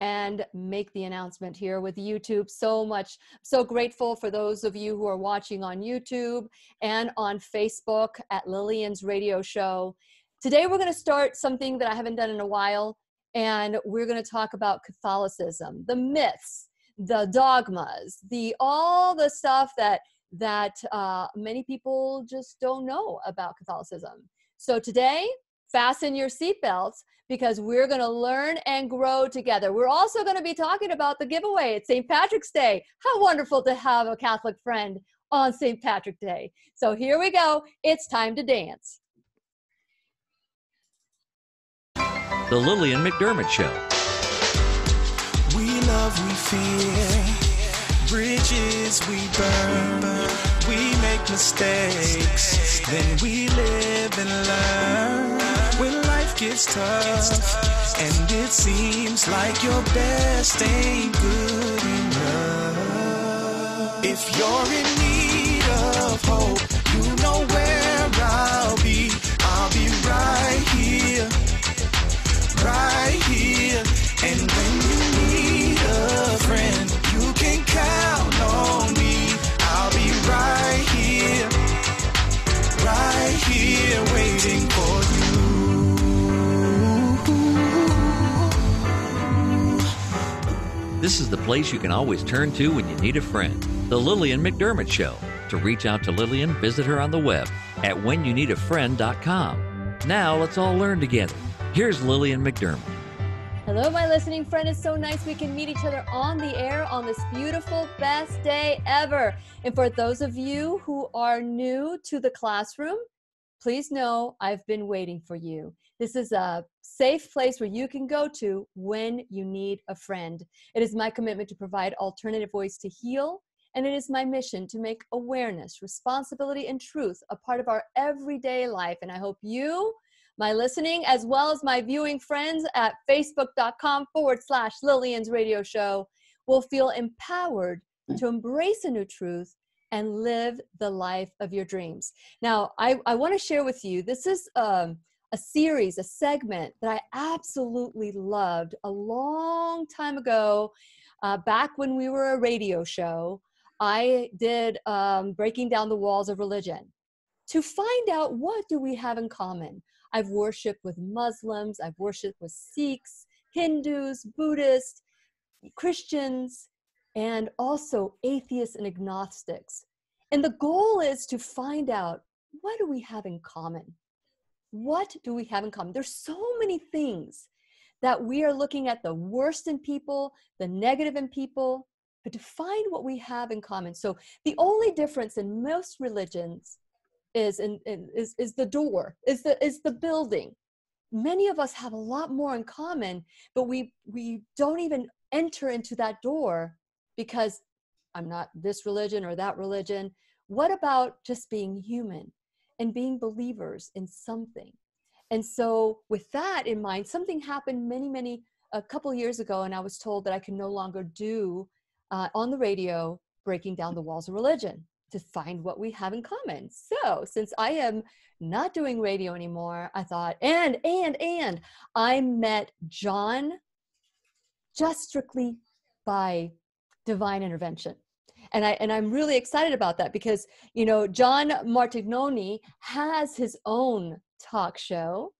and make the announcement here with YouTube. So much, so grateful for those of you who are watching on YouTube and on Facebook at Lillian's radio show. Today, we're going to start something that I haven't done in a while, and we're going to talk about Catholicism, the myths, the dogmas, the all the stuff that that uh, many people just don't know about Catholicism. So today, fasten your seatbelts because we're going to learn and grow together. We're also going to be talking about the giveaway at St. Patrick's Day. How wonderful to have a Catholic friend on St. Patrick's Day. So here we go. It's time to dance. The Lillian McDermott Show. We love, we fear. Bridges we burn. We make mistakes. Then we live and learn gets tough, and it seems like your best ain't good enough. If you're in need of hope, you know where I'll be. I'll be right here, right here. And when This is the place you can always turn to when you need a friend. The Lillian McDermott Show. To reach out to Lillian, visit her on the web at whenyouneedafriend.com. Now let's all learn together. Here's Lillian McDermott. Hello, my listening friend. It's so nice we can meet each other on the air on this beautiful, best day ever. And for those of you who are new to the classroom, please know I've been waiting for you. This is a safe place where you can go to when you need a friend. It is my commitment to provide alternative ways to heal, and it is my mission to make awareness, responsibility, and truth a part of our everyday life. And I hope you, my listening, as well as my viewing friends at facebook.com forward slash Lillian's radio show, will feel empowered to embrace a new truth and live the life of your dreams. Now, I, I want to share with you this is um, a series, a segment that I absolutely loved a long time ago, uh, back when we were a radio show. I did um, Breaking Down the Walls of Religion to find out what do we have in common. I've worshiped with Muslims, I've worshiped with Sikhs, Hindus, Buddhists, Christians, and also atheists and agnostics. And the goal is to find out what do we have in common? What do we have in common? There's so many things that we are looking at the worst in people, the negative in people, but to find what we have in common. So the only difference in most religions is in, in, is, is the door, is the is the building. Many of us have a lot more in common, but we we don't even enter into that door because I'm not this religion or that religion. What about just being human? And being believers in something. And so, with that in mind, something happened many, many, a couple years ago, and I was told that I can no longer do uh, on the radio breaking down the walls of religion to find what we have in common. So, since I am not doing radio anymore, I thought, and, and, and I met John just strictly by divine intervention and I and I'm really excited about that because you know John Martignoni has his own talk show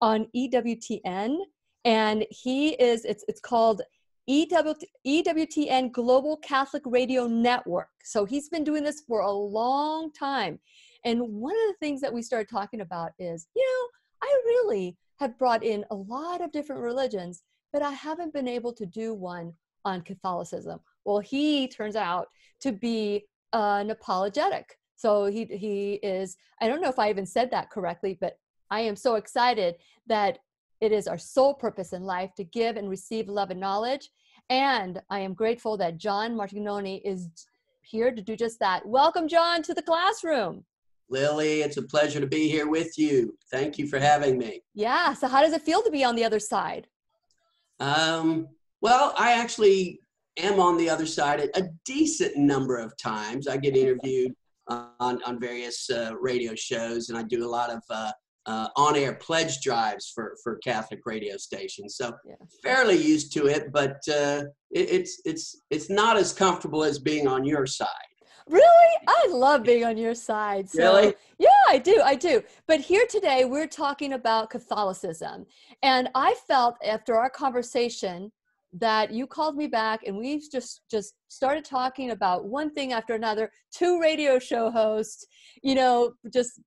on EWTN, and he is it's it's called EW, EWTN Global Catholic Radio Network. So he's been doing this for a long time. And one of the things that we started talking about is, you know, I really have brought in a lot of different religions, but I haven't been able to do one on Catholicism. Well, he turns out to be an apologetic. So he he is. I don't know if I even said that correctly, but I am so excited that it is our sole purpose in life to give and receive love and knowledge. And I am grateful that John Martignoni is here to do just that. Welcome, John, to the classroom. Lily, it's a pleasure to be here with you. Thank you for having me. Yeah. So, how does it feel to be on the other side? Um, well, I actually am on the other side a, decent number of times. I get interviewed on, on various uh, radio shows, and I do a lot of uh, uh, on-air pledge drives for for Catholic radio stations. So Yeah. fairly used to it, but uh, it, it's it's it's not as comfortable as being on your side. Really? I love being on your side. So, Really? Yeah, I do. I do. But here today, we're talking about Catholicism. And I felt after our conversation that you called me back and we just just started talking about one thing after another two radio show hosts you know just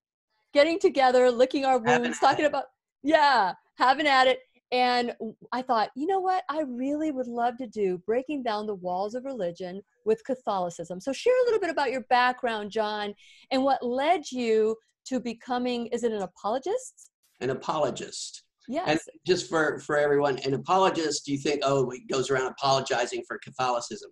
getting together licking our wounds talking it. about yeah having at it and i thought, you know what? I really would love to do breaking down the walls of religion with Catholicism. So share a little bit about your background, John, and what led you to becoming is it an apologist? An apologist. Yes. And just for for everyone, an apologist, you think, oh, he goes around apologizing for Catholicism.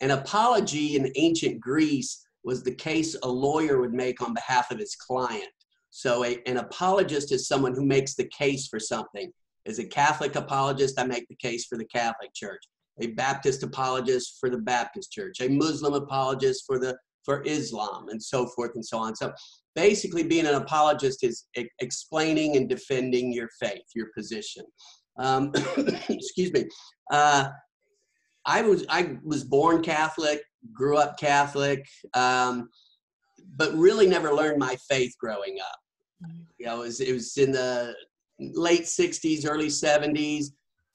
An apology in ancient Greece was the case a lawyer would make on behalf of his client. So a, an apologist is someone who makes the case for something. As a Catholic apologist, I make the case for the Catholic Church. A Baptist apologist for the Baptist Church. A Muslim apologist for the for Islam, and so forth and so on. So basically, being an apologist is e- explaining and defending your faith, your position. Um, excuse me. Uh, I was I was born Catholic, grew up Catholic, um, but really never learned my faith growing up. Mm. You know, it was, it was in the late '60s, early '70s.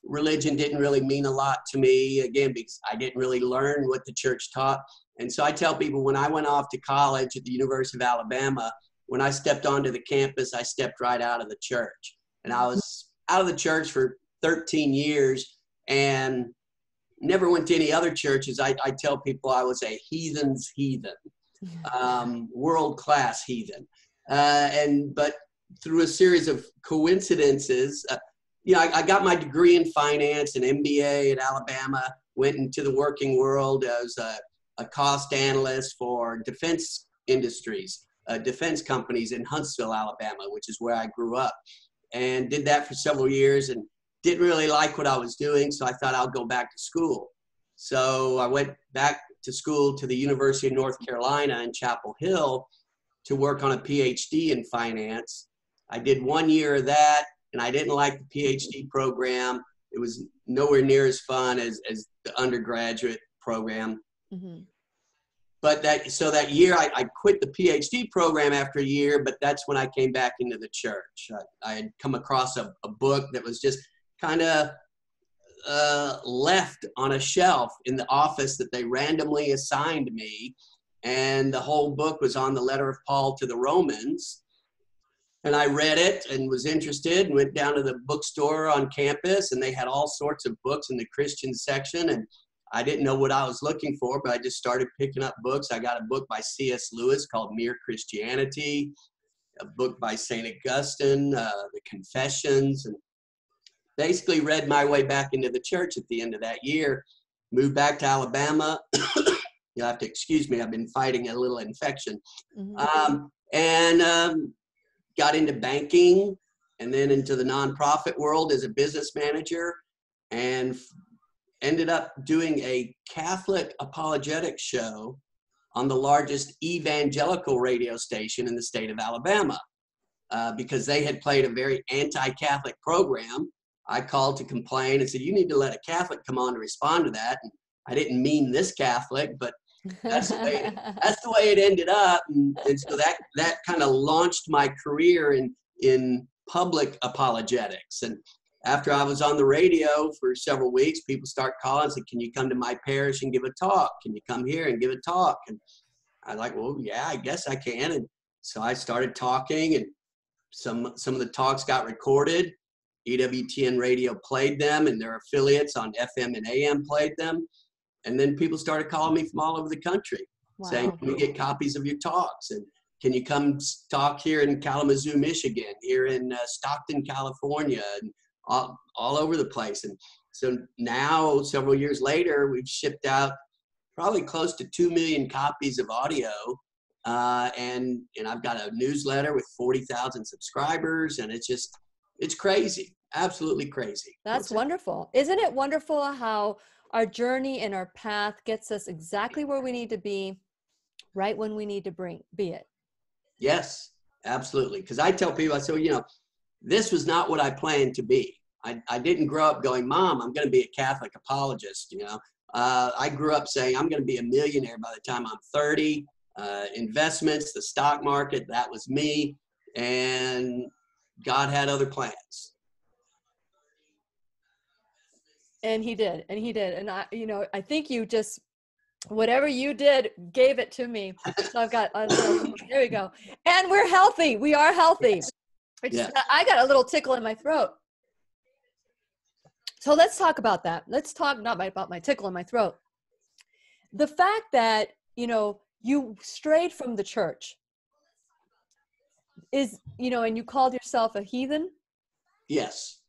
Religion didn't really mean a lot to me again because I didn't really learn what the church taught. And so I tell people when I went off to college at the University of Alabama, when I stepped onto the campus, I stepped right out of the church. And I was out of the church for 13 years and never went to any other churches. I, I tell people I was a heathen's heathen, um, world class heathen. Uh, and but through a series of coincidences, uh, you know, I, I got my degree in finance, and MBA at Alabama, went into the working world as a, a cost analyst for defense industries, uh, defense companies in Huntsville, Alabama, which is where I grew up, and did that for several years and didn't really like what I was doing, so I thought I'll go back to school. So I went back to school to the University of North Carolina in Chapel Hill to work on a PhD in finance. I did one year of that, and I didn't like the PhD program. It was nowhere near as fun as, as the undergraduate program. Mhm. But that so that year I, I quit the PhD program after a year, but that's when I came back into the church. I, I had come across a, a book that was just kind of uh, left on a shelf in the office that they randomly assigned me. And the whole book was on the letter of Paul to the Romans. And I read it and was interested and went down to the bookstore on campus and they had all sorts of books in the Christian section. And I didn't know what I was looking for, but I just started picking up books. I got a book by C.S. Lewis called Mere Christianity, a book by St. Augustine, uh, The Confessions, and basically read my way back into the church at the end of that year. Moved back to Alabama. You'll have to excuse me, I've been fighting a little infection. Mhm. Um, and um, got into banking and then into the nonprofit world as a business manager and ended up doing a Catholic apologetic show on the largest evangelical radio station in the state of Alabama uh, because they had played a very anti Catholic program. I called to complain and said, You need to let a Catholic come on to respond to that. And I didn't mean this Catholic, but that's the way that's the way it ended up and, and so that that kind of launched my career in in public apologetics and after i was on the radio for several weeks people start calling and say can you come to my parish and give a talk? Can you come here and give a talk? And i like well yeah i guess i can. And so i started talking and some some of the talks got recorded. Ewtn radio played them and their affiliates on fm and am played them. And then people started calling me from all over the country saying, "Can we get copies of your talks?" And can you come talk here in Kalamazoo, Michigan, here in uh, Stockton, California, and all, all over the place? And so now, several years later, we've shipped out probably close to two million copies of audio, uh, and and I've got a newsletter with forty thousand subscribers, and it's just it's crazy, absolutely crazy. That's wonderful. Isn't it wonderful how our journey and our path gets us exactly where we need to be right when we need to bring be it? Yes, absolutely. Because I tell people, I say, well, you know, this was not what I planned to be. I, I didn't grow up going, Mom, I'm going to be a Catholic apologist. You know, uh, I grew up saying I'm going to be a millionaire by the time I'm 30. Uh, investments, the stock market, that was me. And God had other plans. And he did, and he did. And I, you know, I think you just whatever you did gave it to me. So I've got little, there we go. And we're healthy. We are healthy. I, just, Yeah. I got a little tickle in my throat. So let's talk about that. Let's talk not about my tickle in my throat. The fact that, you know, you strayed from the church is, you know, and you called yourself a heathen. Yes.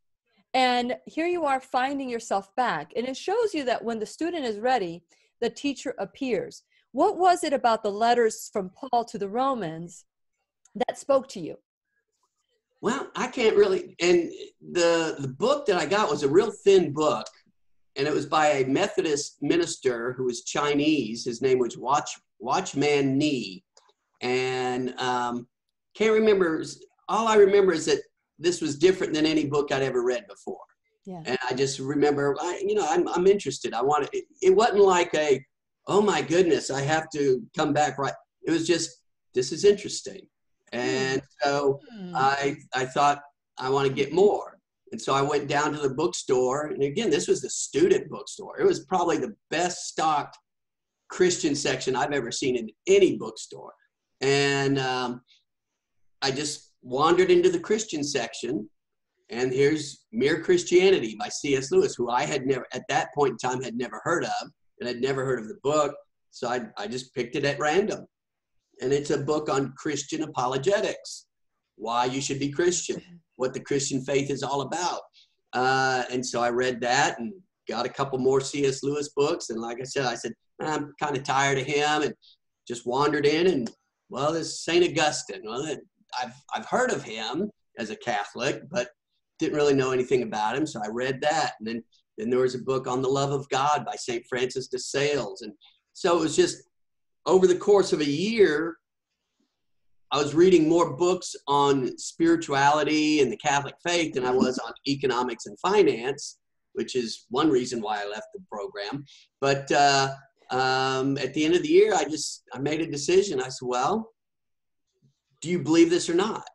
And here you are finding yourself back. And it shows you that when the student is ready, the teacher appears. What was it about the letters from Paul to the Romans that spoke to you? Well, I can't really. And the the book that I got was a real thin book, and it was by a Methodist minister who was Chinese. His name was Watch Watchman Nee, and um, can't remember. All I remember is that this was different than any book I'd ever read before. Yeah. And I just remember, I, you know, I'm I'm interested. I want to. It, it wasn't like a, oh my goodness, I have to come back right. It was just this is interesting, and so. Hmm. I I thought I want to get more. And so I went down to the bookstore. And again, this was the student bookstore. It was probably the best stocked Christian section I've ever seen in any bookstore. And um, I just wandered into the Christian section. And here's Mere Christianity by C.S. Lewis, who I had never, at that point in time, had never heard of and had never heard of the book. So I, I just picked it at random. And it's a book on Christian apologetics why you should be Christian, what the Christian faith is all about. Uh, and so I read that and got a couple more C.S. Lewis books. And like I said, I said, I'm kind of tired of him and just wandered in and, well, this St. Augustine. Well, I've, I've heard of him as a Catholic, but didn't really know anything about him. So I read that. And then, then there was a book on the love of God by St. Francis de Sales. And so it was just over the course of a year, I was reading more books on spirituality and the Catholic faith than I was on economics and finance, which is one reason why I left the program. But uh, um, at the end of the year, I just I made a decision. I said, "Well, do you believe this or not?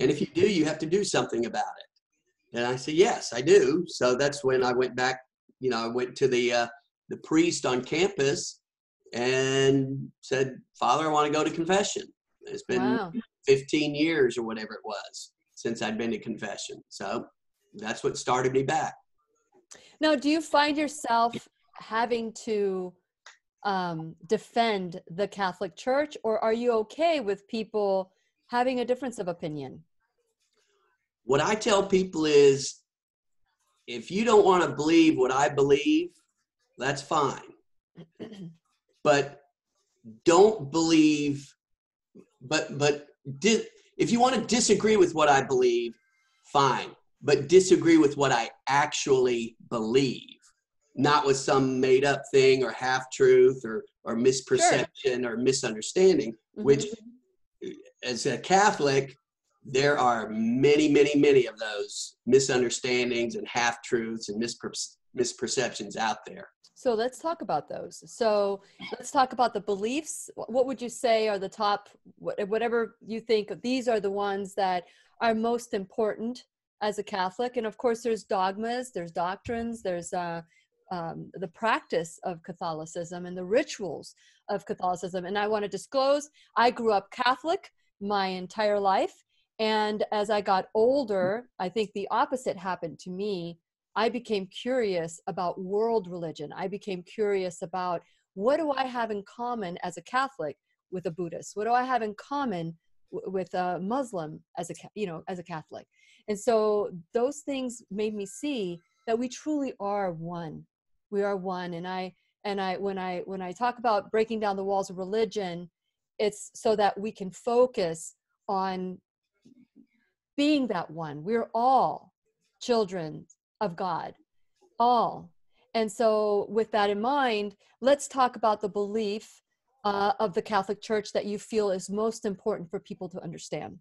And if you do, you have to do something about it." And I said, "Yes, I do." So that's when I went back. You know, I went to the uh, the priest on campus and said, "Father, I want to go to confession." It's been Wow. 15 years or whatever it was since I'd been to confession. So that's what started me back. Now, do you find yourself having to um, defend the Catholic Church, or are you okay with people having a difference of opinion? What I tell people is if you don't want to believe what I believe, that's fine. But don't believe, but, but di- if you want to disagree with what I believe, fine. But disagree with what I actually believe, not with some made up thing or half truth or, or misperception or misunderstanding, mm-hmm. which as a Catholic, there are many, many, many of those misunderstandings and half truths and misper- misperceptions out there. So let's talk about those. So let's talk about the beliefs. What would you say are the top, whatever you think, these are the ones that are most important as a Catholic? And of course, there's dogmas, there's doctrines, there's uh, um, the practice of Catholicism and the rituals of Catholicism. And I want to disclose I grew up Catholic my entire life. And as I got older, I think the opposite happened to me. I became curious about world religion. I became curious about what do I have in common as a Catholic with a Buddhist? What do I have in common w- with a Muslim as a you know as a Catholic? And so those things made me see that we truly are one. We are one. And I and I when I when I talk about breaking down the walls of religion, it's so that we can focus on being that one. We're all children of God, all. And so, with that in mind, let's talk about the belief uh, of the Catholic Church that you feel is most important for people to understand?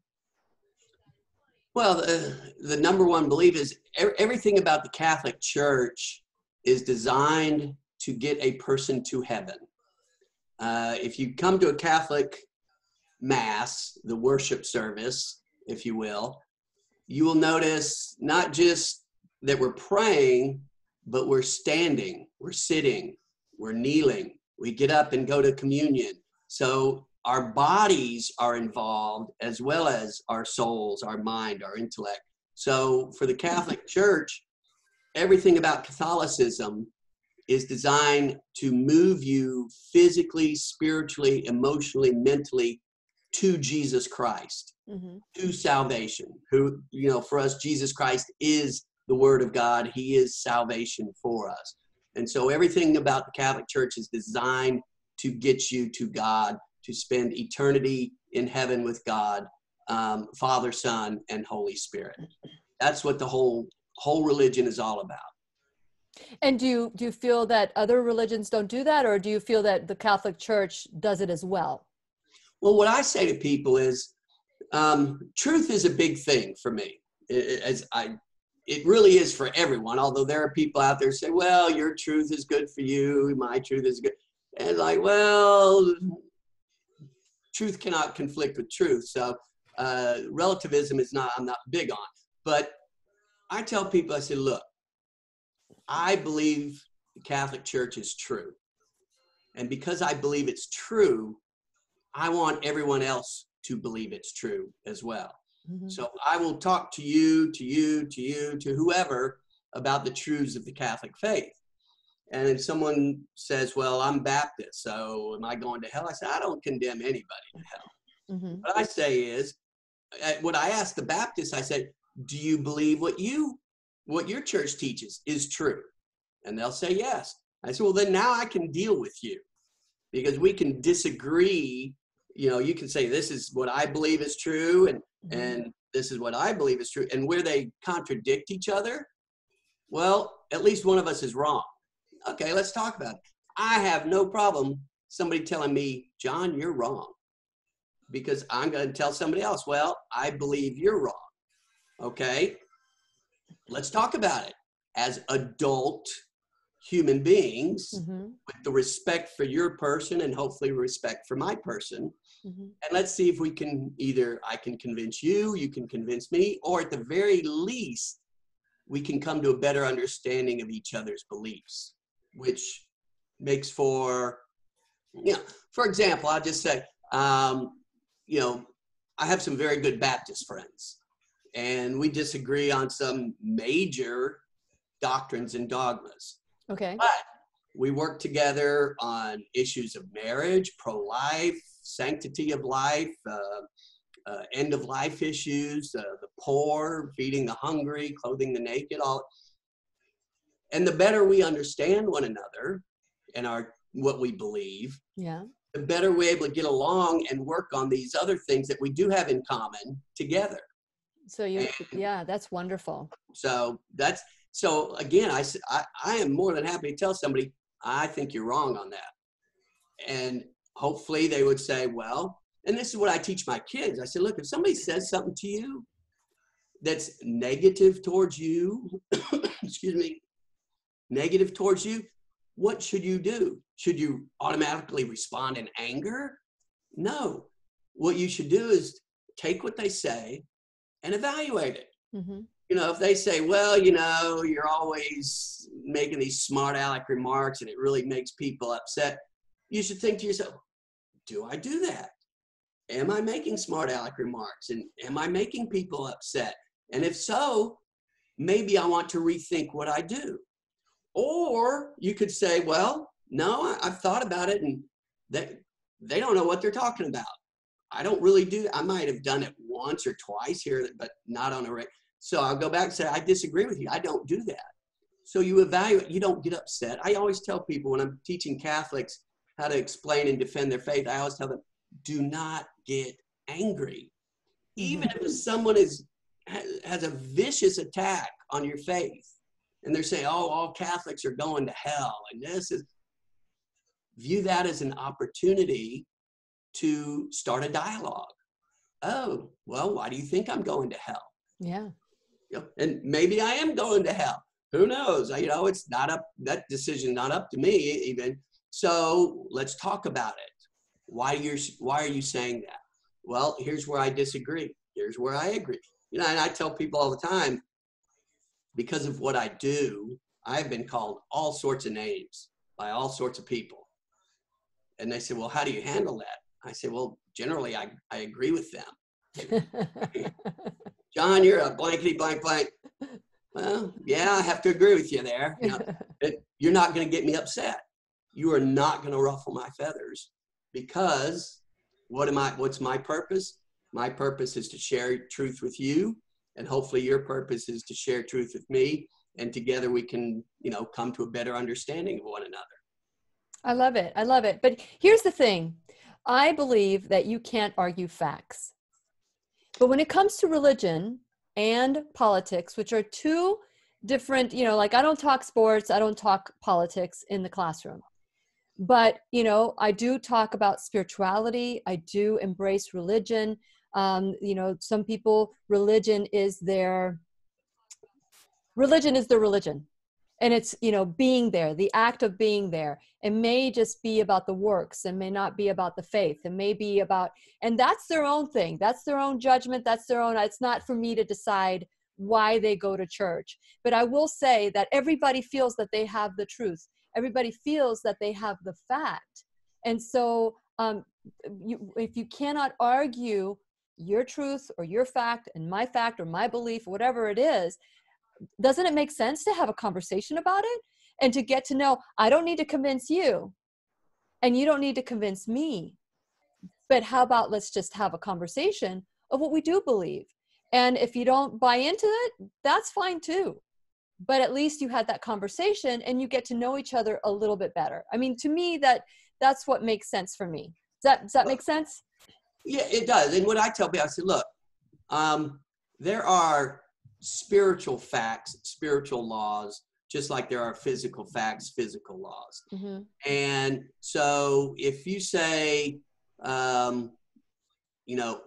Well, the, the number one belief is e- everything about the Catholic Church is designed to get a person to heaven. Uh, if you come to a Catholic Mass, the worship service, if you will, you will notice not just that we're praying, but we're standing, we're sitting, we're kneeling, we get up and go to communion. So our bodies are involved as well as our souls, our mind, our intellect. So for the Catholic Church, everything about Catholicism is designed to move you physically, spiritually, emotionally, mentally to Jesus Christ, hmm to salvation. Who, you know, for us, Jesus Christ is the Word of God, He is salvation for us. And so everything about the Catholic Church is designed to get you to God, to spend eternity in heaven with God, um, Father, Son, and Holy Spirit. That's what the whole whole religion is all about. And do you do you feel that other religions don't do that, or do you feel that the Catholic Church does it as well? Well, what I say to people is, um, truth is a big thing for me. As I, it really is for everyone. Although there are people out there say, "Well, your truth is good for you, my truth is good," and like, well, truth cannot conflict with truth. So uh, relativism is not. I'm not big on. But I tell people, I say, look, I believe the Catholic Church is true, and because I believe it's true, I want everyone else to believe it's true as well. Mhm. So I will talk to you, to you, to you, to whoever about the truths of the Catholic faith. And if someone says, Well, I'm Baptist, so am I going to hell? I say, I don't condemn anybody to hell. Mhm. What I say is, uh, what I ask the Baptist, I say, Do you believe what you, what your church teaches is true? And they'll say yes. I say, Well, then now I can deal with you because we can disagree. You know, you can say, This is what I believe is true, and Mhm. and this is what I believe is true. And where they contradict each other, well, at least one of us is wrong. Okay, let's talk about it. I have no problem somebody telling me, John, you're wrong. Because I'm going to tell somebody else, well, I believe you're wrong. Okay, let's talk about it. As adult human beings, Mhm. with the respect for your person and hopefully respect for my person, Mhm. and let's see if we can either I can convince you, you can convince me, or at the very least, we can come to a better understanding of each other's beliefs, which makes for, you know, for example, I'll just say, um, you know, I have some very good Baptist friends, and we disagree on some major doctrines and dogmas Okay. but we work together on issues of marriage, pro-life, sanctity of life, uh, uh, end of life issues, uh, the poor, feeding the hungry, clothing the naked, all. And the better we understand one another and our what we believe, Yeah. the better we're able to get along and work on these other things that we do have in common together. So you, yeah, that's wonderful. So that's so again, I, I, I am more than happy to tell somebody I think you're wrong on that, and hopefully they would say, well, and this is what I teach my kids. I said, look, if somebody says something to you that's negative towards you, excuse me, negative towards you, what should you do? Should you automatically respond in anger? No. What you should do is take what they say and evaluate it hmm you know, if they say, well, you know, you're always making these smart aleck remarks and it really makes people upset, you should think to yourself, do I do that? Am I making smart aleck remarks and am I making people upset? And if so, maybe I want to rethink what I do. Or you could say, well, no, I've thought about it and they, they don't know what they're talking about. I don't really do. I might have done it once or twice here, but not on a regular. So I'll go back and say, I disagree with you. I don't do that. So you evaluate, you don't get upset. I always tell people when I'm teaching Catholics how to explain and defend their faith, I always tell them, do not get angry. Even mm-hmm. if someone is has a vicious attack on your faith and they're saying, oh, all Catholics are going to hell and this is view that as an opportunity to start a dialogue. Oh, well, why do you think I'm going to hell? Yeah. You know, and maybe I am going to hell. Who knows? You know, it's not up that decision not up to me even. So let's talk about it. Why you're why are you saying that? Well, here's where I disagree. Here's where I agree. You know, and I tell people all the time, because of what I do, I've been called all sorts of names by all sorts of people. And they say, Well, how do you handle that? I say, Well, generally I, I agree with them. John, you're a blankety blank blank. Well, yeah, I have to agree with you there. You know, it, you're not going to get me upset. You are not going to ruffle my feathers because what am I? What's my purpose? My purpose is to share truth with you, and hopefully your purpose is to share truth with me, and together we can, you know, come to a better understanding of one another. I love it. I love it. But here's the thing I believe that you can't argue facts. But when it comes to religion and politics, which are two different, you know, like I don't talk sports, I don't talk politics in the classroom. But, you know, I do talk about spirituality, I do embrace religion. Um, you know, some people, religion is their religion is their religion and it's you know being there the act of being there. It may just be about the works. And may not be about the faith. It may be about and that's their own thing. That's their own judgment. That's their own it's not for me to decide why they go to church. But i will say that everybody feels that they have the truth. Everybody feels that they have the fact. And so um, you, if you cannot argue your truth or your fact and my fact or my belief whatever it is doesn't it make sense to have a conversation about it and to get to know I don't need to convince you and you don't need to convince me. But how about let's just have a conversation of what we do believe. And if you don't buy into it, that's fine too. But at least you had that conversation and you get to know each other a little bit better. I mean, to me that that's what makes sense for me. Does that does that make sense? Yeah, it does. And what I tell people, I say, look, um, there are spiritual facts, spiritual laws, just like there are physical facts, physical laws. hmm And so if you say, um, you know,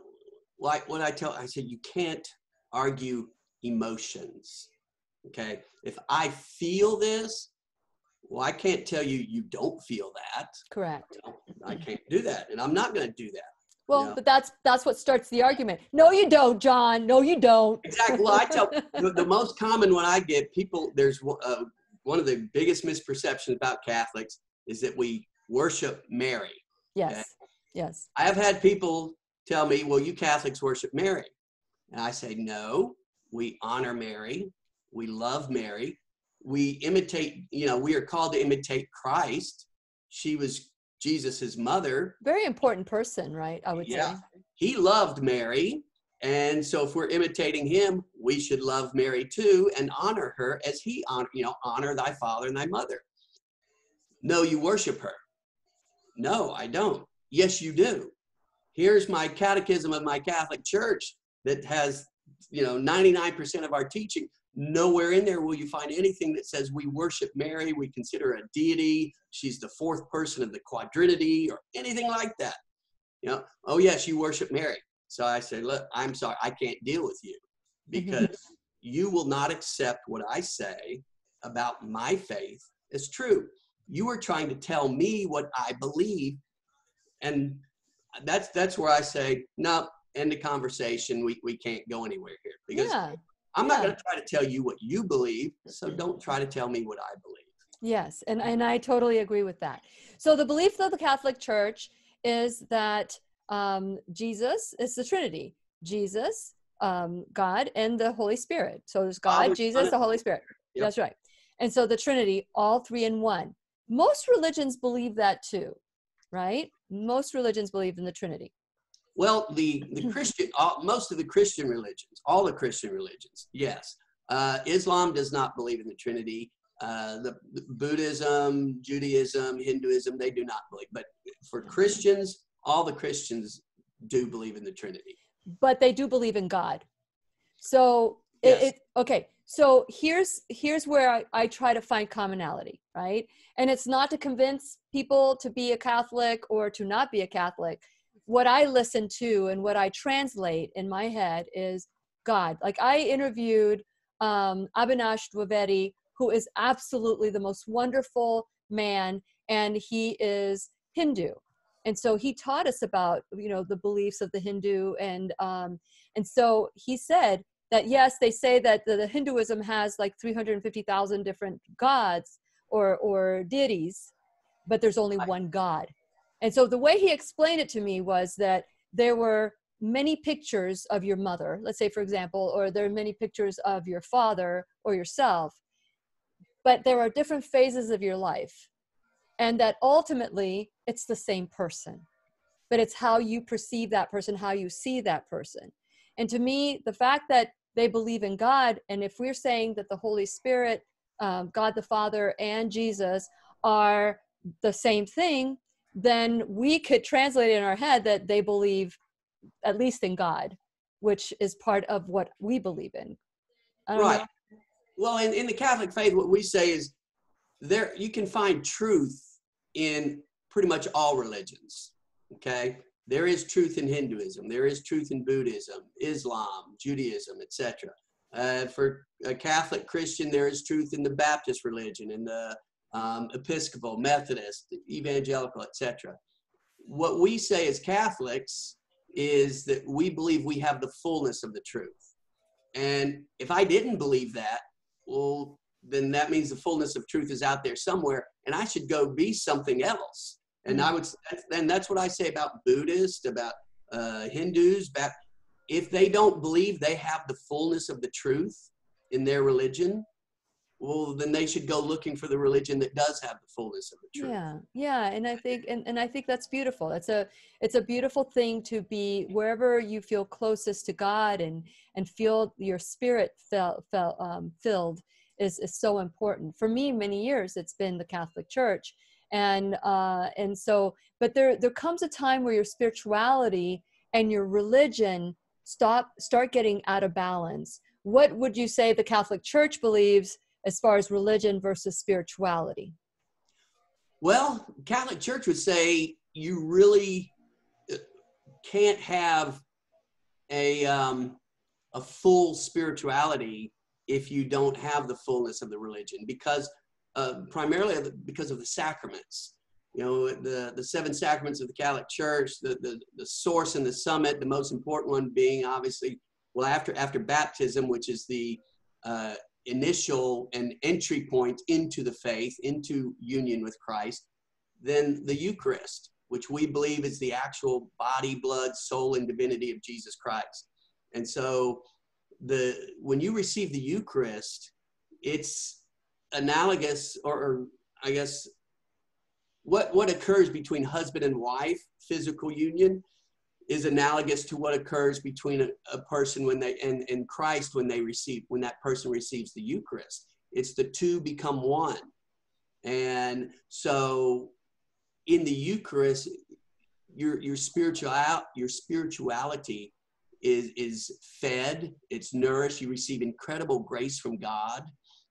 like what I tell, I said, you can't argue emotions. Okay. If I feel this, well, I can't tell you you don't feel that. Correct. I can't do that. And I'm not going to do that. Well, Yeah. but that's that's what starts the argument. No, you don't, John. No, you don't. Exactly. Well, I tell the, the most common one I get people. There's uh, one of the biggest misperceptions about Catholics is that we worship Mary. Yes. Yes. I have had people tell me, "Well, you Catholics worship Mary," and I say, "No, we honor Mary. We love Mary. We imitate. You know, we are called to imitate Christ. She was Jesus's mother. Very important person, right? I would Yeah. say. He loved Mary." And so, if we're imitating him, we should love Mary too and honor her as he honor, you know, honor thy father and thy mother. No, you worship her. No, I don't. Yes, you do. Here's my catechism of my Catholic Church that has, you know, 99% of our teaching. Nowhere in there will you find anything that says we worship Mary, we consider a deity, she's the fourth person of the quadrinity, or anything like that. You know, oh yes, you worship Mary. So I say, look, I'm sorry, I can't deal with you because you will not accept what I say about my faith as true. You are trying to tell me what I believe, and that's that's where I say, no, end the conversation. We we can't go anywhere here because Yeah. I'm not going to try to tell you what you believe. So don't try to tell me what I believe. Yes, and, and I totally agree with that. So the belief of the Catholic Church is that um, Jesus is the Trinity. Jesus, um, God, and the Holy Spirit. So there's God, Father, Jesus, and the Holy Spirit. Yep. That's right. And so the Trinity, all three in one. Most religions believe that too, right? Most religions believe in the Trinity. Well, the the Christian, all, most of the Christian religions, all the Christian religions, yes. Uh, Islam does not believe in the Trinity. Uh, the, the Buddhism, Judaism, Hinduism, they do not believe. But for Christians, all the Christians do believe in the Trinity. but they do believe in God. So Yes. it, it okay. so here's here's where I, I try to find commonality right and it's not to convince people to be a catholic or to not be a catholic what i listen to and what i translate in my head is god. Like i interviewed um, abinash Dwivedi, who is absolutely the most wonderful man and he is hindu. And so he taught us about you know the beliefs of the hindu and um, and so he said that yes, they say that the, the Hinduism has like 350,000 different gods or, or deities, but there's only one God. And so the way he explained it to me was that there were many pictures of your mother, let's say, for example, or there are many pictures of your father or yourself, but there are different phases of your life. And that ultimately it's the same person, but it's how you perceive that person, how you see that person. And to me, the fact that they believe in God, and if we're saying that the Holy Spirit, um, God the Father, and Jesus are the same thing, then we could translate it in our head that they believe at least in God, which is part of what we believe in. Right. Know. Well, in, in the Catholic faith, what we say is there you can find truth in pretty much all religions. Okay there is truth in Hinduism, there is truth in Buddhism, Islam, Judaism, etc. Uh, for a Catholic Christian, there is truth in the Baptist religion, in the um, Episcopal, Methodist, Evangelical, etc. What we say as Catholics is that we believe we have the fullness of the truth. And if I didn't believe that, well, then that means the fullness of truth is out there somewhere, and I should go be something else. And I would, and that's what I say about Buddhists, about uh, Hindus. About if they don't believe they have the fullness of the truth in their religion, well, then they should go looking for the religion that does have the fullness of the truth. Yeah, yeah, and I think, and, and I think that's beautiful. It's a, it's a beautiful thing to be wherever you feel closest to God and and feel your spirit felt felt um, filled is is so important. For me, many years it's been the Catholic Church and uh, and so but there there comes a time where your spirituality and your religion stop start getting out of balance what would you say the catholic church believes as far as religion versus spirituality well catholic church would say you really uh, can't have a um, a full spirituality if you don't have the fullness of the religion because uh, primarily because of the sacraments. You know, the, the seven sacraments of the Catholic Church, the, the, the source and the summit, the most important one being obviously, well, after, after baptism, which is the uh, initial and entry point into the faith, into union with Christ, then the Eucharist, which we believe is the actual body, blood, soul, and divinity of Jesus Christ. And so the when you receive the Eucharist, it's analogous, or, or I guess what what occurs between husband and wife, physical union, is analogous to what occurs between a, a, person when they and, and Christ when they receive when that person receives the Eucharist. It's the two become one. And so in the Eucharist, your your spiritual your spirituality is is fed, it's nourished, you receive incredible grace from God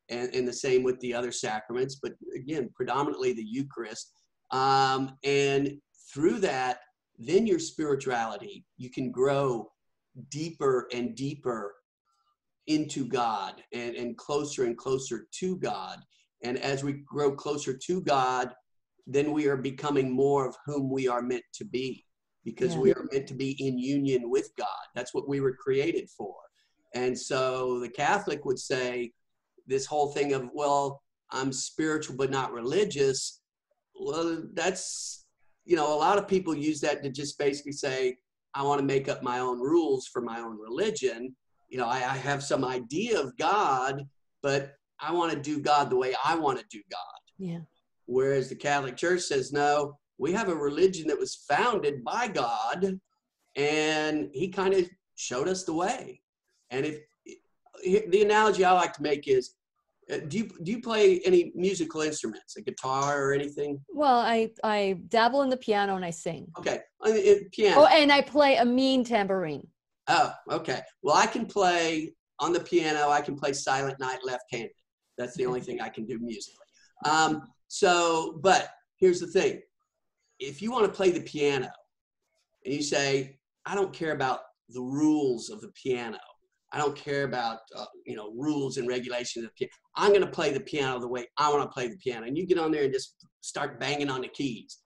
and, and the same with the other sacraments, but again, predominantly the Eucharist. Um, and through that, then your spirituality, you can grow deeper and deeper into God and, and closer and closer to God. And as we grow closer to God, then we are becoming more of whom we are meant to be because yeah. we are meant to be in union with God. That's what we were created for. And so the Catholic would say, this whole thing of well i'm spiritual but not religious well that's you know a lot of people use that to just basically say i want to make up my own rules for my own religion. You know i, I have some idea of god but i want to do god the way i want to do god. Yeah. Whereas the catholic church says no we have a religion that was founded by god and he kind of showed us the way. And if the analogy I like to make is do you do you play any musical instruments, a guitar or anything? Well, I I dabble in the piano and I sing. Okay, I mean, piano. Oh, and I play a mean tambourine. Oh, okay. Well, I can play on the piano, I can play Silent Night left-handed. That's the only thing I can do musically. Um, so, but here's the thing: if you want to play the piano, and you say, "I don't care about the rules of the piano," I don't care about uh, you know rules and regulations of piano. I'm going to play the piano the way I want to play the piano, and you get on there and just start banging on the keys.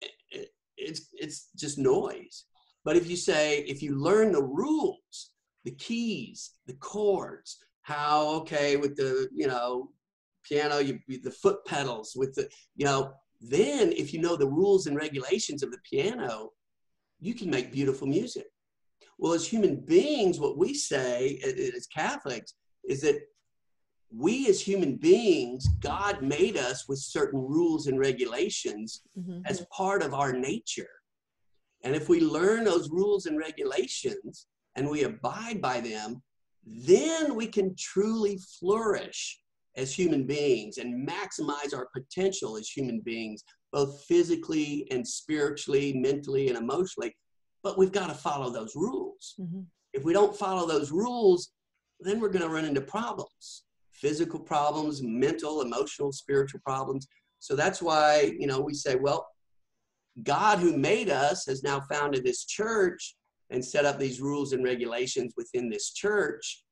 It, it, it's it's just noise. But if you say if you learn the rules, the keys, the chords, how okay with the you know piano, you the foot pedals with the you know then if you know the rules and regulations of the piano, you can make beautiful music. Well, as human beings, what we say as Catholics is that we as human beings, God made us with certain rules and regulations mm-hmm. as part of our nature. And if we learn those rules and regulations and we abide by them, then we can truly flourish as human beings and maximize our potential as human beings, both physically and spiritually, mentally and emotionally but we've got to follow those rules. Mm-hmm. If we don't follow those rules, then we're going to run into problems physical problems, mental, emotional, spiritual problems. So that's why, you know, we say, well, God who made us has now founded this church and set up these rules and regulations within this church.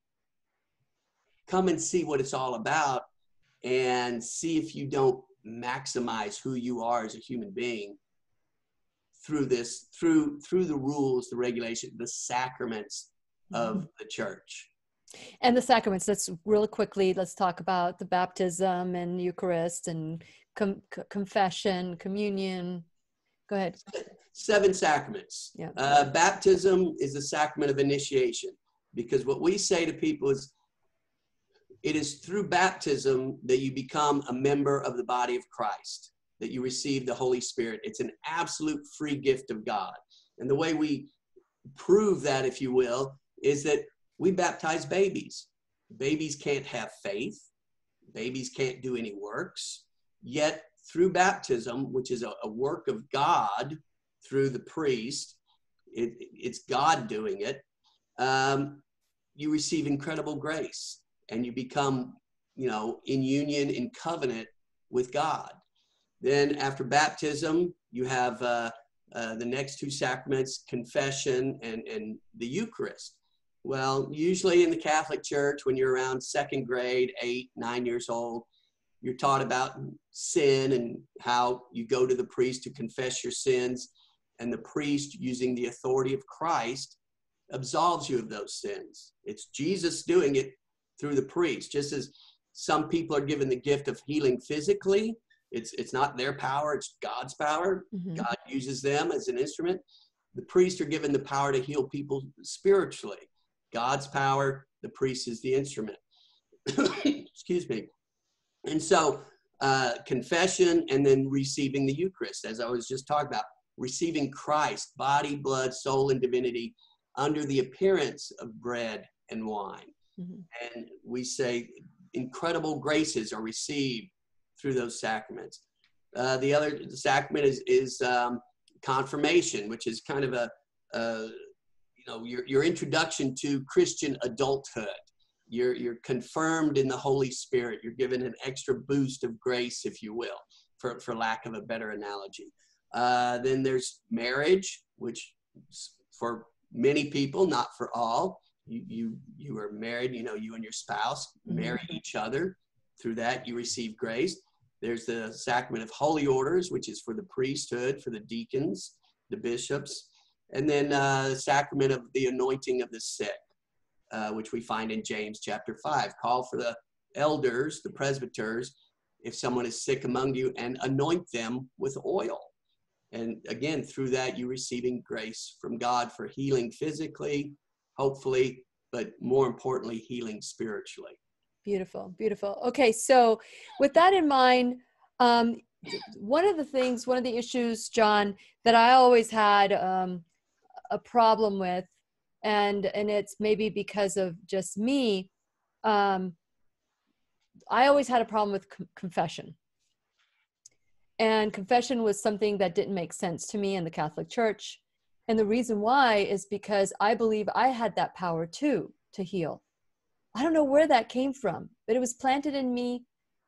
Come and see what it's all about and see if you don't maximize who you are as a human being through this through through the rules the regulation the sacraments of mm-hmm. the church. And the sacraments let's really quickly let's talk about the baptism and eucharist and com- confession communion. Go ahead. Seven sacraments. Yeah. Uh, baptism is the sacrament of initiation because what we say to people is it is through baptism that you become a member of the body of christ that you receive the Holy Spirit. It's an absolute free gift of God. And the way we prove that, if you will, is that we baptize babies. Babies can't have faith, babies can't do any works. Yet, through baptism, which is a, a work of God through the priest, it, it's God doing it, um, you receive incredible grace and you become, you know, in union, in covenant with God. Then after baptism, you have uh, uh, the next two sacraments, confession and, and the Eucharist. Well, usually in the Catholic Church, when you're around second grade, eight, nine years old, you're taught about sin and how you go to the priest to confess your sins, and the priest, using the authority of Christ, absolves you of those sins. It's Jesus doing it through the priest, just as some people are given the gift of healing physically it's it's not their power, it's God's power. Mm-hmm. God uses them as an instrument. The priests are given the power to heal people spiritually. God's power, the priest is the instrument. Excuse me. And so uh, confession and then receiving the Eucharist, as I was just talking about, receiving Christ, body, blood, soul, and divinity under the appearance of bread and wine. Mm-hmm. And we say incredible graces are received through those sacraments. Uh, the other sacrament is, is um, confirmation, which is kind of a, a, you know, your, your introduction to Christian adulthood. You're, you're confirmed in the Holy Spirit. You're given an extra boost of grace, if you will, for, for lack of a better analogy. Uh, then there's marriage, which for many people, not for all, you, you, you are married, you know, you and your spouse marry mm-hmm. each other. Through that, you receive grace. There's the sacrament of holy orders, which is for the priesthood, for the deacons, the bishops, and then uh, the sacrament of the anointing of the sick, uh, which we find in James chapter 5. Call for the elders, the presbyters, if someone is sick among you, and anoint them with oil. And again, through that, you're receiving grace from God for healing physically, hopefully, but more importantly, healing spiritually. Beautiful, beautiful. Okay, so with that in mind, um, one of the things, one of the issues, John, that I always had um, a problem with, and and it's maybe because of just me, um, I always had a problem with com- confession. And confession was something that didn't make sense to me in the Catholic Church. And the reason why is because I believe I had that power too to heal I don't know where that came from, but it was planted in me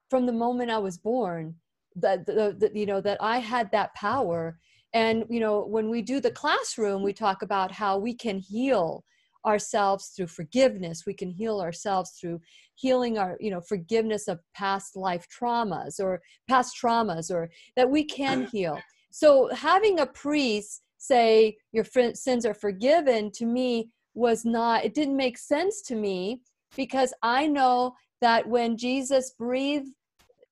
from the moment I was born. That the, the, you know that I had that power, and you know when we do the classroom, we talk about how we can heal ourselves through forgiveness. We can heal ourselves through healing our you know forgiveness of past life traumas or past traumas, or that we can heal. So having a priest say your sins are forgiven to me was not it didn't make sense to me because I know that when Jesus breathed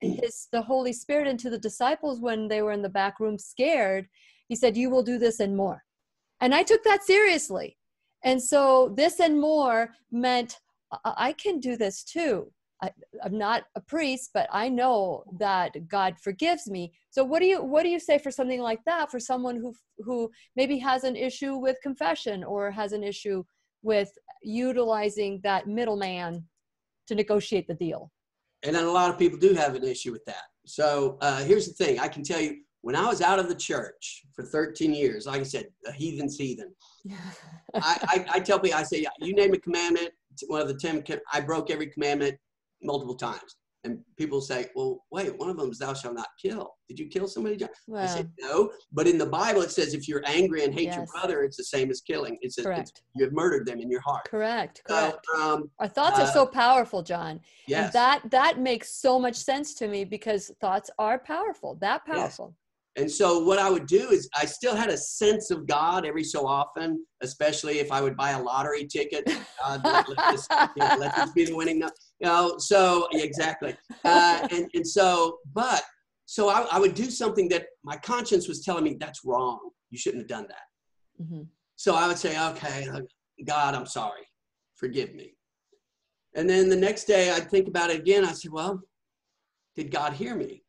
his the Holy Spirit into the disciples when they were in the back room scared, he said, You will do this and more. And I took that seriously. And so this and more meant I can do this too. I, am not a priest, but I know that God forgives me. So what do you what do you say for something like that for someone who who maybe has an issue with confession or has an issue with utilizing that middleman to negotiate the deal? And then a lot of people do have an issue with that. So uh, here's the thing: I can tell you, when I was out of the church for 13 years, like I said, a heathen's heathen. I, I, I tell people, I say, you name a commandment, one of the ten, I broke every commandment multiple times. And people say, well, wait, one of them is thou shalt not kill. Did you kill somebody? Well, I said, no. But in the Bible, it says if you're angry and hate yes. your brother, it's the same as killing. It's, a, it's you have murdered them in your heart. Correct. Correct. So, um, Our thoughts uh, are so powerful, John. Yes. And that, that makes so much sense to me because thoughts are powerful, that powerful. And so what I would do is I still had a sense of God every so often, especially if I would buy a lottery ticket. God, let, this, you know, let this be the winning number. You know, so exactly. Uh, and, and so, but so I, I, would do something that my conscience was telling me that's wrong. You shouldn't have done that. Mm-hmm. So I would say, okay, uh, God, I'm sorry. Forgive me. And then the next day I'd think about it again. I said, well, did God hear me?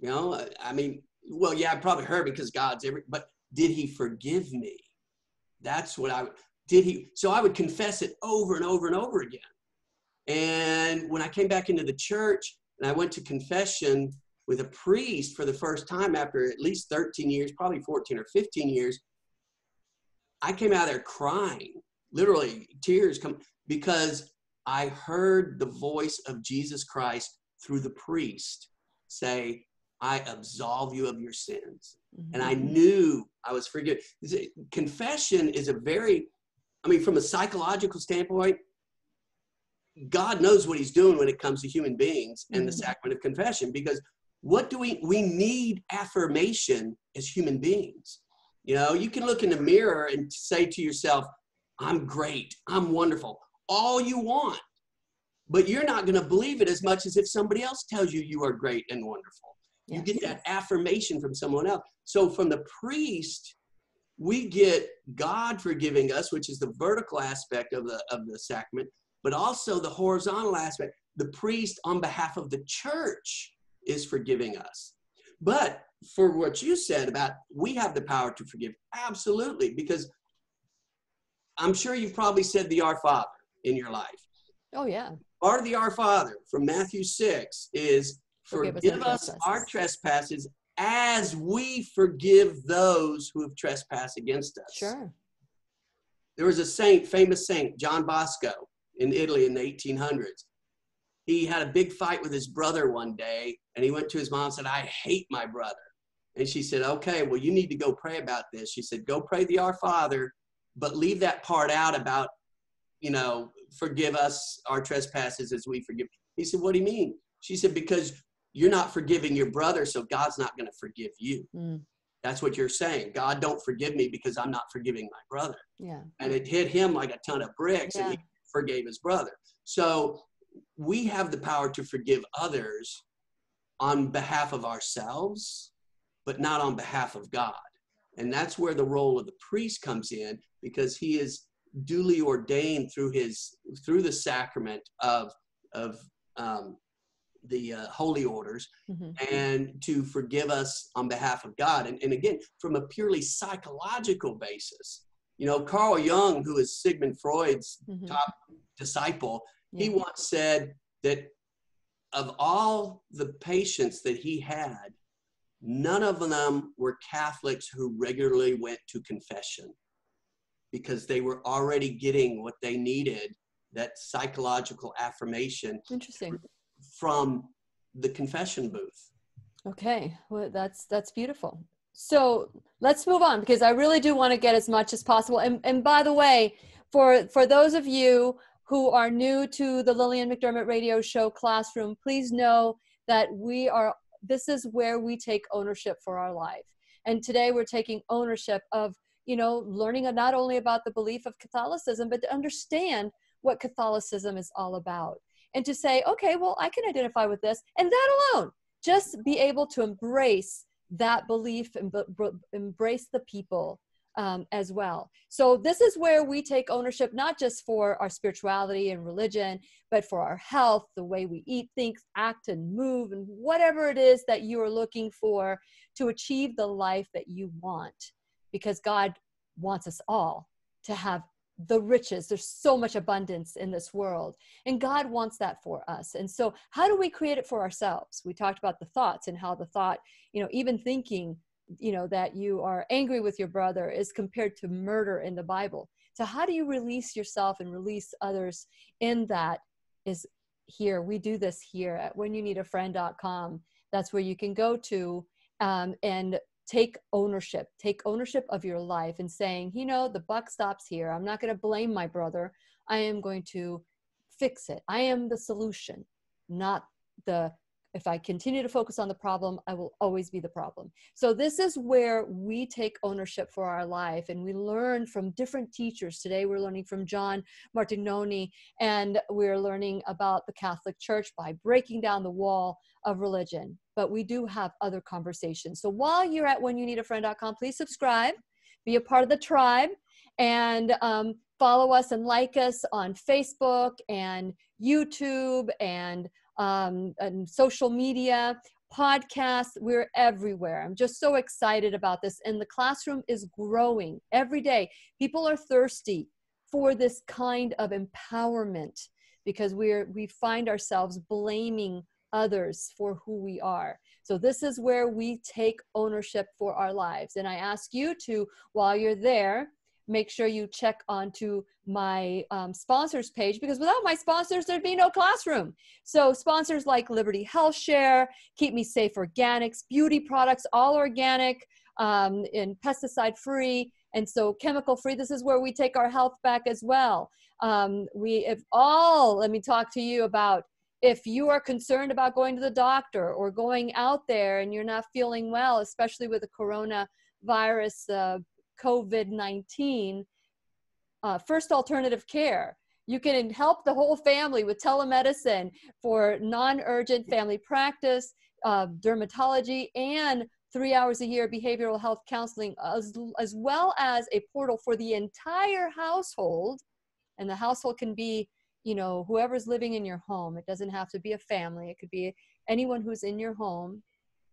You know, I mean, well, yeah, I probably heard because God's every, but did he forgive me? That's what I would, did he, so I would confess it over and over and over again. And when I came back into the church and I went to confession with a priest for the first time after at least 13 years, probably 14 or 15 years, I came out there crying, literally tears come because I heard the voice of Jesus Christ through the priest say, I absolve you of your sins. Mm-hmm. And I mm-hmm. knew I was forgiven. Confession is a very, I mean, from a psychological standpoint, God knows what he's doing when it comes to human beings and the mm. sacrament of confession because what do we we need affirmation as human beings. You know you can look in the mirror and say to yourself i'm great i'm wonderful all you want but you're not going to believe it as much as if somebody else tells you you are great and wonderful. You get that affirmation from someone else. So from the priest, we get God forgiving us, which is the vertical aspect of the of the sacrament, but also the horizontal aspect. The priest, on behalf of the church, is forgiving us. But for what you said about we have the power to forgive, absolutely, because I'm sure you've probably said the Our Father in your life. Oh yeah. Part of the Our Father from Matthew 6 is Forgive, forgive us, us our trespasses as we forgive those who have trespassed against us. Sure. There was a saint, famous saint, John Bosco, in Italy in the 1800s. He had a big fight with his brother one day, and he went to his mom and said, I hate my brother. And she said, Okay, well, you need to go pray about this. She said, Go pray the Our Father, but leave that part out about, you know, forgive us our trespasses as we forgive. He said, What do you mean? She said, Because you're not forgiving your brother, so God's not going to forgive you. Mm. That's what you're saying. God, don't forgive me because I'm not forgiving my brother. Yeah. And it hit him like a ton of bricks, yeah. and he forgave his brother. So we have the power to forgive others on behalf of ourselves, but not on behalf of God. And that's where the role of the priest comes in because he is duly ordained through his through the sacrament of of um, the uh, holy orders mm-hmm. and to forgive us on behalf of God. And, and again, from a purely psychological basis, you know, Carl Jung, who is Sigmund Freud's mm-hmm. top disciple, yeah. he once said that of all the patients that he had, none of them were Catholics who regularly went to confession because they were already getting what they needed that psychological affirmation Interesting. from the confession booth. Okay, well, that's that's beautiful. So let's move on because I really do want to get as much as possible. And and by the way, for for those of you who are new to the Lillian McDermott Radio Show classroom, please know that we are. This is where we take ownership for our life. And today we're taking ownership of you know learning not only about the belief of Catholicism, but to understand what Catholicism is all about. And to say, okay, well, I can identify with this, and that alone, just be able to embrace that belief and embrace the people um, as well. So, this is where we take ownership, not just for our spirituality and religion, but for our health, the way we eat, think, act, and move, and whatever it is that you are looking for to achieve the life that you want. Because God wants us all to have the riches. There's so much abundance in this world, and God wants that for us. And so, how do we create it for ourselves? We talked about the thoughts and how the thought, you know, even thinking, you know, that you are angry with your brother is compared to murder in the Bible. So, how do you release yourself and release others in that? Is here. We do this here at whenyouneedafriend.com. That's where you can go to um, and take ownership take ownership of your life and saying you know the buck stops here. I'm not going to blame my brother. I am going to fix it. I am the solution not the if i continue to focus on the problem i will always be the problem. So this is where we take ownership for our life and we learn from different teachers. Today we're learning from john martignoni and we're learning about the catholic church by breaking down the wall of religion. But we do have other conversations. So while you're at whenyouneedafriend.com, please subscribe, be a part of the tribe, and um, follow us and like us on Facebook and YouTube and, um, and social media, podcasts. We're everywhere. I'm just so excited about this. And the classroom is growing every day. People are thirsty for this kind of empowerment because we're we find ourselves blaming others for who we are. So, this is where we take ownership for our lives. And I ask you to, while you're there, make sure you check onto my um, sponsors page because without my sponsors, there'd be no classroom. So, sponsors like Liberty Health Share, Keep Me Safe Organics, beauty products, all organic um, and pesticide free. And so, chemical free, this is where we take our health back as well. Um, we if all, let me talk to you about if you are concerned about going to the doctor or going out there and you're not feeling well, especially with the coronavirus, uh, COVID 19, uh, first alternative care. You can help the whole family with telemedicine for non urgent family practice, uh, dermatology, and three hours a year behavioral health counseling, as, as well as a portal for the entire household. And the household can be you know whoever's living in your home it doesn't have to be a family it could be anyone who's in your home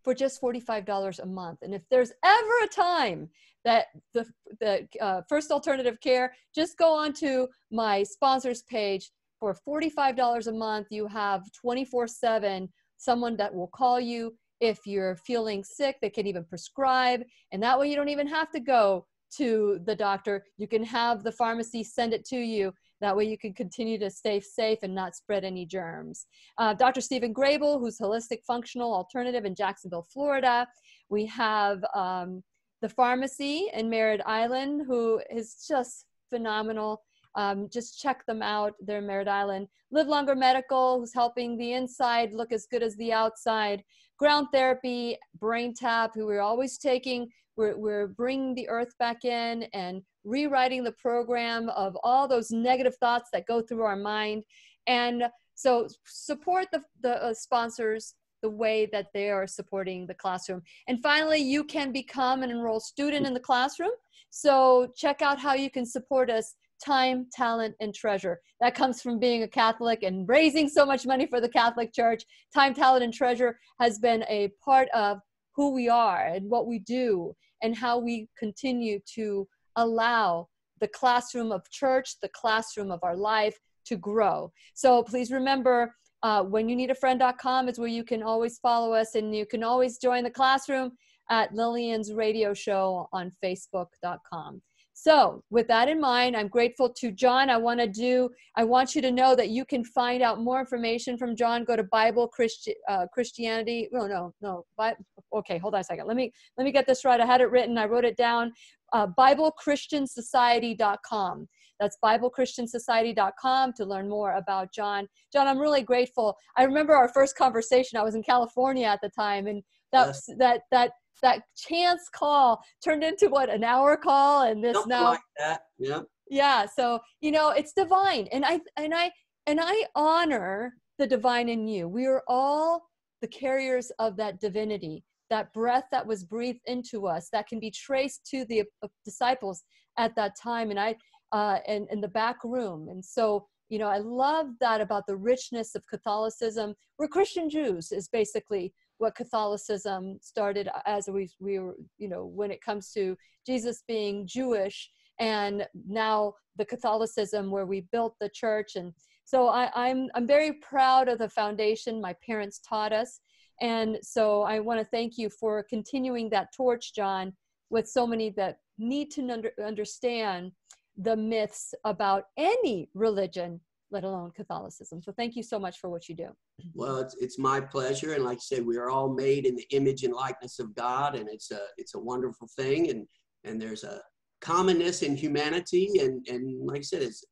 for just $45 a month. And if there's ever a time that the, the uh, first alternative care just go on to my sponsors page. For $45 a month you have 24 7 someone that will call you if you're feeling sick they can even prescribe. And that way you don't even have to go to the doctor. You can have the pharmacy send it to you that way you can continue to stay safe and not spread any germs. Uh, Dr. Stephen Grable, who's holistic functional alternative in Jacksonville, Florida. We have um, the pharmacy in Merritt Island, who is just phenomenal. Um, just check them out. They're in Merritt Island. Live Longer Medical, who's helping the inside look as good as the outside. Ground Therapy, Brain Tap, who we're always taking. We're, we're bringing the earth back in and rewriting the program of all those negative thoughts that go through our mind. And so support the, the uh, sponsors the way that they are supporting the classroom. And finally, you can become an enrolled student in the classroom. So check out how you can support us time, talent, and treasure. That comes from being a Catholic and raising so much money for the Catholic Church. Time, talent, and treasure has been a part of who we are and what we do and how we continue to allow the classroom of church, the classroom of our life to grow. So please remember, uh, when you need a friend.com is where you can always follow us and you can always join the classroom at Lillian's radio show on facebook.com. So, with that in mind, I'm grateful to John. I want to do, I want you to know that you can find out more information from John. Go to Bible Christi- uh, Christianity. No, no, no. But, okay, hold on a second. Let me let me get this right. I had it written. I wrote it down. Uh, BibleChristiansociety.com. That's BibleChristiansociety.com to learn more about John. John, I'm really grateful. I remember our first conversation. I was in California at the time, and that Yes. that that that chance call turned into what an hour call, and this Something now like that. Yeah. yeah so you know it's divine and i and i and i honor the divine in you we are all the carriers of that divinity that breath that was breathed into us that can be traced to the uh, disciples at that time and i uh in, in the back room and so you know i love that about the richness of catholicism we're christian jews is basically what catholicism started as we we were you know when it comes to jesus being jewish and now the Catholicism where we built the church. And so I, I'm I'm very proud of the foundation my parents taught us. And so I want to thank you for continuing that torch, John, with so many that need to under, understand the myths about any religion, let alone Catholicism. So thank you so much for what you do. Well, it's, it's my pleasure, and like I said, we are all made in the image and likeness of God, and it's a it's a wonderful thing, and and there's a commonness in humanity, and and like I said, it's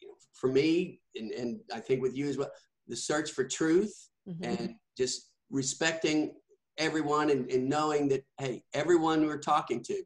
you know, for me, and and I think with you as well, the search for truth, Mhm. and just respecting everyone, and, and knowing that hey, everyone we're talking to,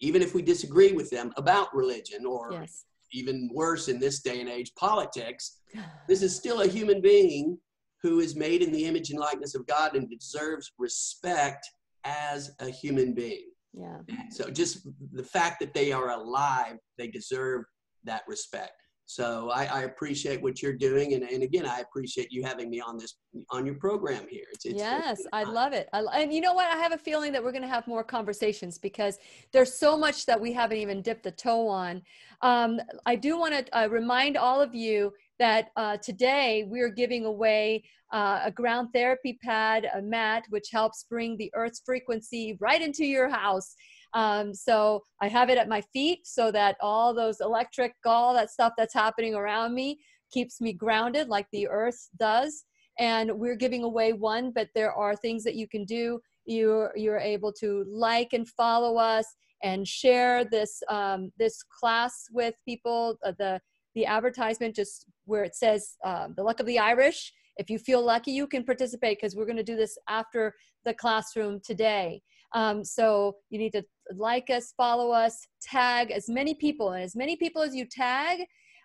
even if we disagree with them about religion, or yes. even worse in this day and age, politics, this is still a human being who is made in the image and likeness of God and deserves respect as a human being. Yeah. So just the fact that they are alive, they deserve that respect. So I, I appreciate what you're doing, and, and again, I appreciate you having me on this on your program here. It's, it's yes, it's- I love it. I, and you know what? I have a feeling that we're going to have more conversations because there's so much that we haven't even dipped the toe on. Um, I do want to uh, remind all of you that uh, today we're giving away uh, a ground therapy pad, a mat, which helps bring the Earth's frequency right into your house. Um, so I have it at my feet so that all those electric, all that stuff that's happening around me keeps me grounded like the Earth does and we're giving away one but there are things that you can do you're you're able to like and follow us and share this um, this class with people uh, the the advertisement just where it says um, the luck of the irish. If you feel lucky you can participate because we're going to do this after the classroom today. Um, so you need to like us follow us tag as many people. And as many people as you tag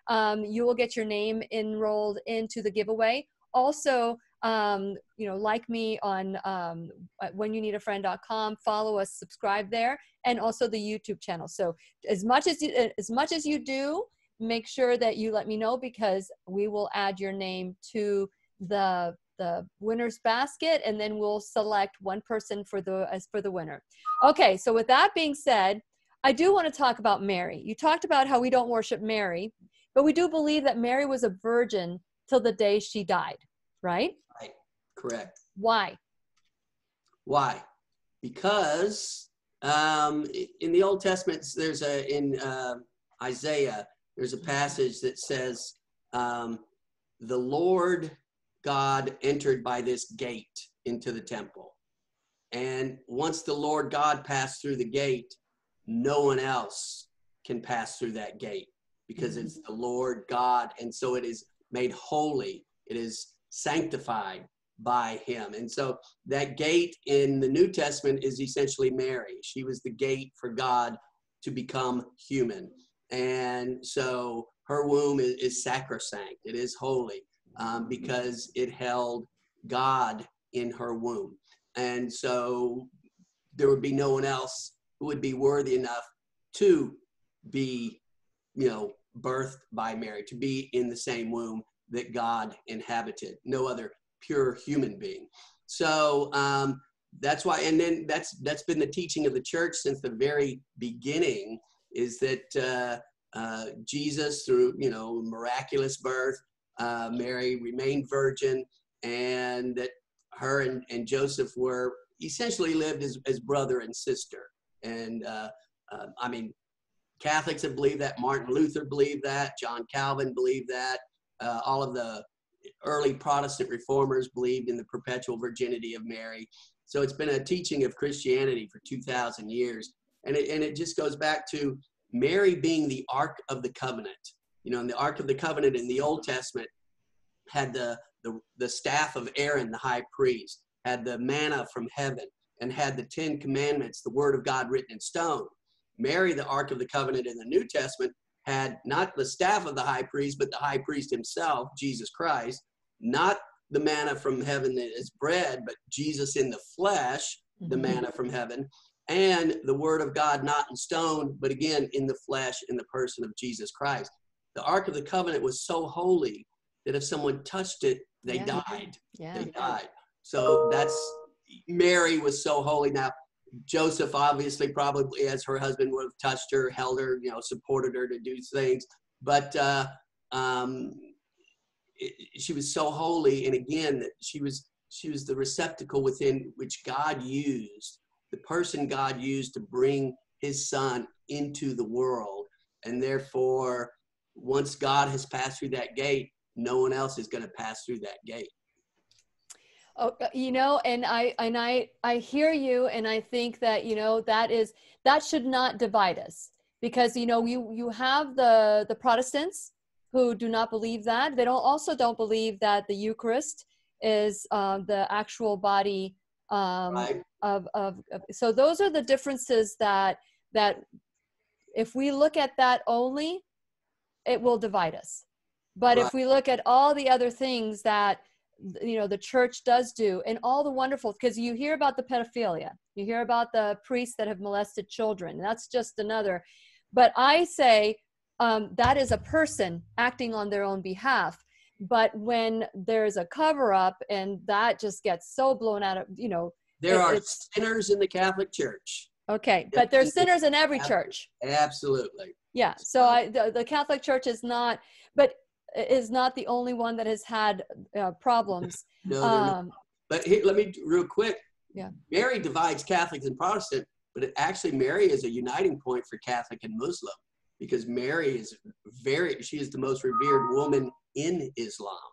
um, you will get your name enrolled into the giveaway. Also um, you know like me on um, whenyouneedafriend.com follow us subscribe there and also the youtube channel. So as much as you, as much as you do make sure that you let me know because we will add your name to the the winner's basket and then we'll select one person for the as for the winner okay so with that being said i do want to talk about mary you talked about how we don't worship mary but we do believe that mary was a virgin till the day she died right right correct. why Why? Because um, in the Old Testament, there's a in uh, Isaiah, there's a passage that says, um, "The Lord God entered by this gate into the temple, and once the Lord God passed through the gate, no one else can pass through that gate because it's the Lord God, and so it is made holy. It is sanctified." by him. And so that gate in the New Testament is essentially Mary. She was the gate for God to become human. And so her womb is, is sacrosanct, it is holy um, because it held God in her womb. And so there would be no one else who would be worthy enough to be, you know, birthed by Mary, to be in the same womb that God inhabited. No other pure human being. So um, that's why, and then that's that's been the teaching of the church since the very beginning, is that uh, uh, Jesus, through you know miraculous birth, uh, Mary remained virgin, and that her and, and Joseph were essentially lived as, as brother and sister. And uh, uh, I mean, Catholics have believed that. Martin Luther believed that. John Calvin believed that. Uh, all of the early Protestant reformers believed in the perpetual virginity of Mary. So it's been a teaching of Christianity for 2,000 years. And it, and it just goes back to Mary being the Ark of the Covenant. You know, in the Ark of the Covenant in the Old Testament had the, the, the staff of Aaron, the high priest, had the manna from heaven, and had the Ten Commandments, the Word of God written in stone. Mary, the Ark of the Covenant in the New Testament, had not the staff of the high priest, but the high priest himself, Jesus Christ, not the manna from heaven that is bread, but Jesus in the flesh, the Mhm. manna from heaven, and the word of God not in stone, but again in the flesh, in the person of Jesus Christ. The Ark of the Covenant was so holy that if someone touched it, they Yeah. died. Yeah. They died. So that's Mary was so holy. Now, Joseph obviously probably as her husband would have touched her, held her, you know, supported her to do things. But uh, um, it, she was so holy, and again, that she was she was the receptacle within which God used, the person God used to bring His Son into the world, and therefore, once God has passed through that gate, no one else is going to pass through that gate. Oh, uh, you know, and I and I I hear you, and I think that you know that is that should not divide us. Because you know you you have the the Protestants who do not believe that. They don't also don't believe that the Eucharist is uh, the actual body um, Right? of, of of so those are the differences that that if we look at that only it will divide us. But if we look at all the other things that you know the church does do and all the wonderful because you hear about the pedophilia you hear about the priests that have molested children that's just another. But i say um, that is a person acting on their own behalf but when there's a cover up and that just gets so blown out of you know There It- are sinners in the Catholic Church. okay but there's sinners in every church Absolutely. yeah so i the, the catholic church is not but is not the only one that has had uh, problems No, um, but here, let me real quick. Yeah. Mary divides Catholics and Protestant, but it, actually Mary is a uniting point for Catholic and Muslim because Mary is very. She is the most revered woman in Islam,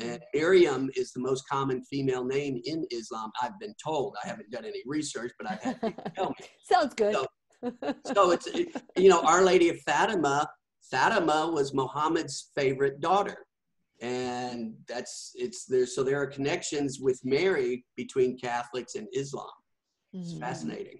and Miriam is the most common female name in Islam. I've been told. I haven't done any research, but I've had people tell me. sounds good So- So it's it, you know Our Lady of Fatima. Fatima was Muhammad's favorite daughter, and that's it's there. So there are connections with Mary between Catholics and Islam. It's Mhm. fascinating.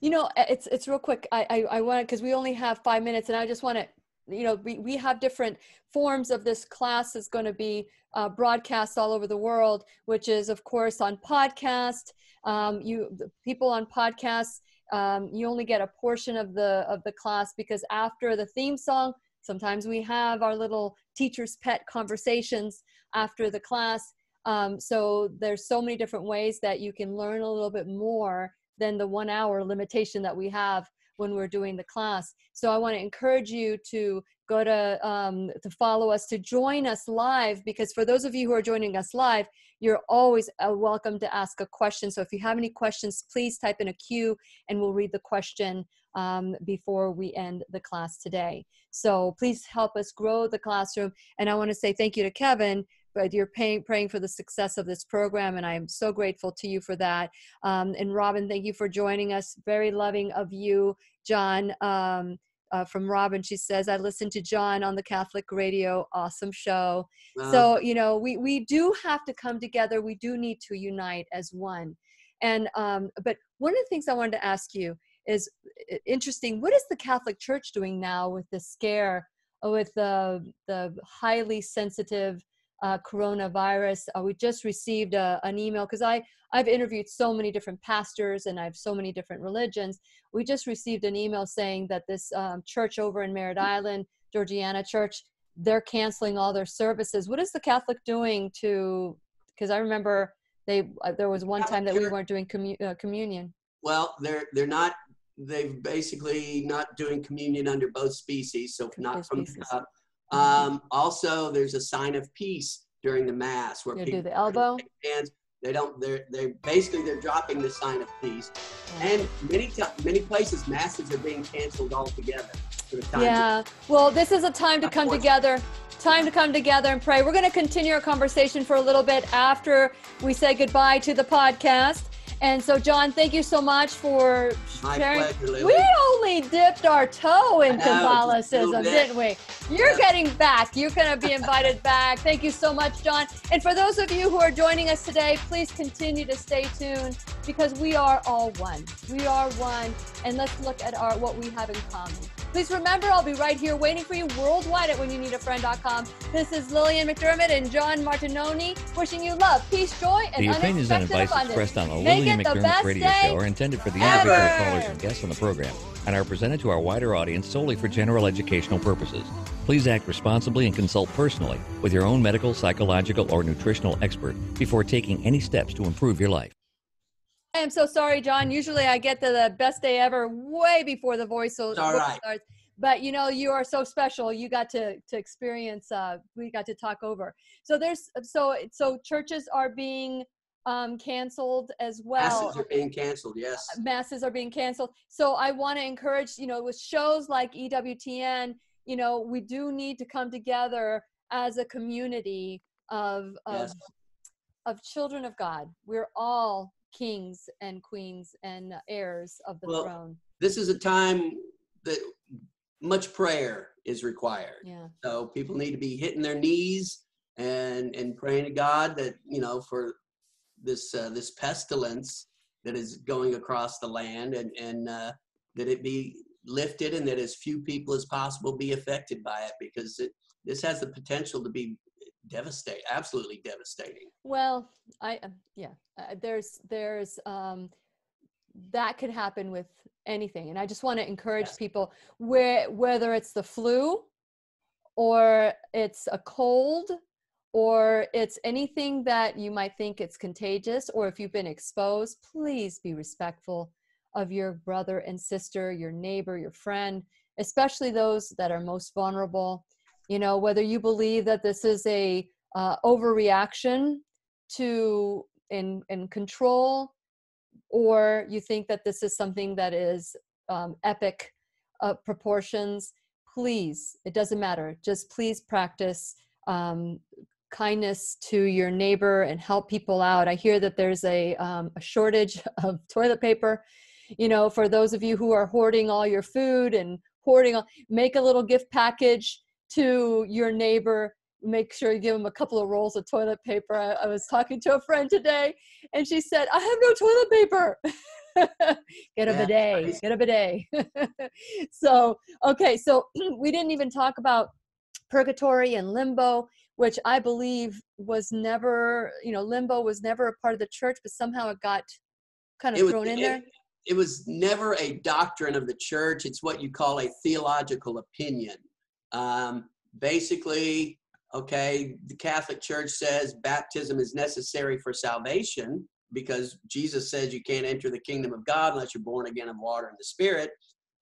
You know, it's it's real quick. I I, I want because we only have five minutes, and I just want to, you know, we we have different forms of this class that's going to be uh, broadcast all over the world, which is of course on podcast. Um, you people on podcasts, um, you only get a portion of the of the class because after the theme song, sometimes we have our little teacher's pet conversations after the class. Um, so there's so many different ways that you can learn a little bit more than the one hour limitation that we have when we're doing the class. So I want to encourage you to go to um, to follow us to join us live because for those of you who are joining us live, you're always uh, welcome to ask a question. So if you have any questions, please type in a Q and we'll read the question um, before we end the class today. So please help us grow the classroom. And I want to say thank you to Kevin. But you're paying, praying for the success of this program, and I am so grateful to you for that. Um, and Robin, thank you for joining us. Very loving of you, John. Um, uh, from Robin, she says, "I listened to John on the Catholic radio. Awesome show." So you know, we we do have to come together. We do need to unite as one. And um, but one of the things I wanted to ask you is interesting. What is the Catholic Church doing now with the scare with the the highly sensitive uh, coronavirus? Uh, we just received a, an email because I I've interviewed so many different pastors and I have so many different religions. We just received an email saying that this um, church over in Merritt Island, Georgiana Church, they're canceling all their services. What is the Catholic doing to? Because I remember they uh, there was one time that we weren't doing commu- uh, communion. well, they're they're not. They've basically not doing communion under both species, so not Both from the species. cup. Um, also, there's a sign of peace during the mass where You people do the elbow. hands. They don't. They're they're basically they're dropping the sign of peace, and many many places masses are being canceled altogether. For the time Yeah. Well, this is a time to come together. Time to come together and pray. We're going to continue our conversation for a little bit after we say goodbye to the podcast. And so, John, thank you so much for My sharing. pleasure, We only dipped our toe in I know, just a Catholicism, didn't we? You're Yeah. getting back. You're going to be invited back. Thank you so much, John. And for those of you who are joining us today, please continue to stay tuned because we are all one. We are one, and let's look at our what we have in common. Please remember, I'll be right here waiting for you worldwide at whenyouneedafriend.com. This is Lillian McDermott and John Martignoni wishing you love, peace, joy, and The opinions and advice abundance. expressed on the Make Lillian McDermott radio show are intended for the individual ever. callers and guests on the program and are presented to our wider audience solely for general educational purposes. Please act responsibly and consult personally with your own medical, psychological, or nutritional expert before taking any steps to improve your life. I am so sorry, John. Usually I get to the best day ever way before the voice so It's all voice right. starts. But you know, you are so special. You got to to experience. Uh, we got to talk over. So there's so so churches are being um, canceled as well. masses are being canceled. Yes. masses are being canceled. So I want to encourage, you know, with shows like EWTN, you know, we do need to come together as a community of of Yes. of children of God. We're all kings and queens and heirs of the Well, throne. This is a time that much prayer is required. Yeah. So people need to be hitting their knees and and praying to God that you know for this uh, this pestilence that is going across the land and and uh, that it be lifted and that as few people as possible be affected by it because it, this has the potential to be devastating, absolutely devastating. Well, I um, yeah, uh, there's there's um that could happen with anything and I just want to encourage Yes. people where whether it's the flu or it's a cold or it's anything that you might think it's contagious or if you've been exposed, please be respectful of your brother and sister, your neighbor, your friend, especially those that are most vulnerable. You know, whether you believe that this is a uh, overreaction to in in control or you think that this is something that is um, epic uh, proportions please it doesn't matter just please practice um, kindness to your neighbor and help people out. I hear that there's a, um, a shortage of toilet paper. You know for those of you who are hoarding all your food and hoarding make a little gift package to your neighbor make sure you give them a couple of rolls of toilet paper I, I was talking to a friend today and she said i have no toilet paper get a Yeah, bidet nice. get a bidet so okay so we didn't even talk about purgatory and limbo which i believe was never you know limbo was never a part of the church but somehow it got kind of It was- thrown in it- there It was never a doctrine of the church. It's what you call a theological opinion. Um, basically, okay, the Catholic Church says baptism is necessary for salvation because Jesus says you can't enter the kingdom of God unless you're born again of water and the Spirit.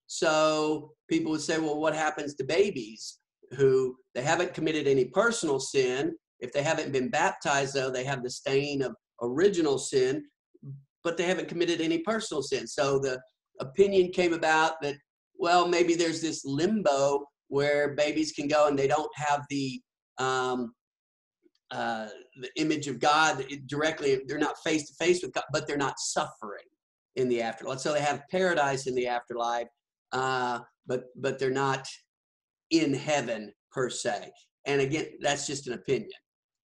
So people would say, well, what happens to babies who they haven't committed any personal sin? If they haven't been baptized, though, they have the stain of original sin, but they haven't committed any personal sin. So the opinion came about that, well, maybe there's this limbo where babies can go and they don't have the um, uh, the image of God directly. They're not face to face with God, but they're not suffering in the afterlife. So they have paradise in the afterlife, uh, but but they're not in heaven per se. And again, that's just an opinion.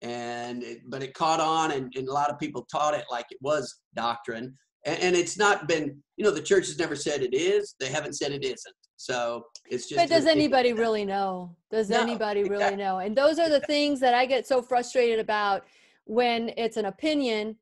And it, but it caught on, and, and a lot of people taught it like it was doctrine. And, and it's not been, you know, the church has never said it is. They haven't said it isn't. So it's just. but does anybody really know does No, anybody really know and those are the things that i get so frustrated about when it's an opinion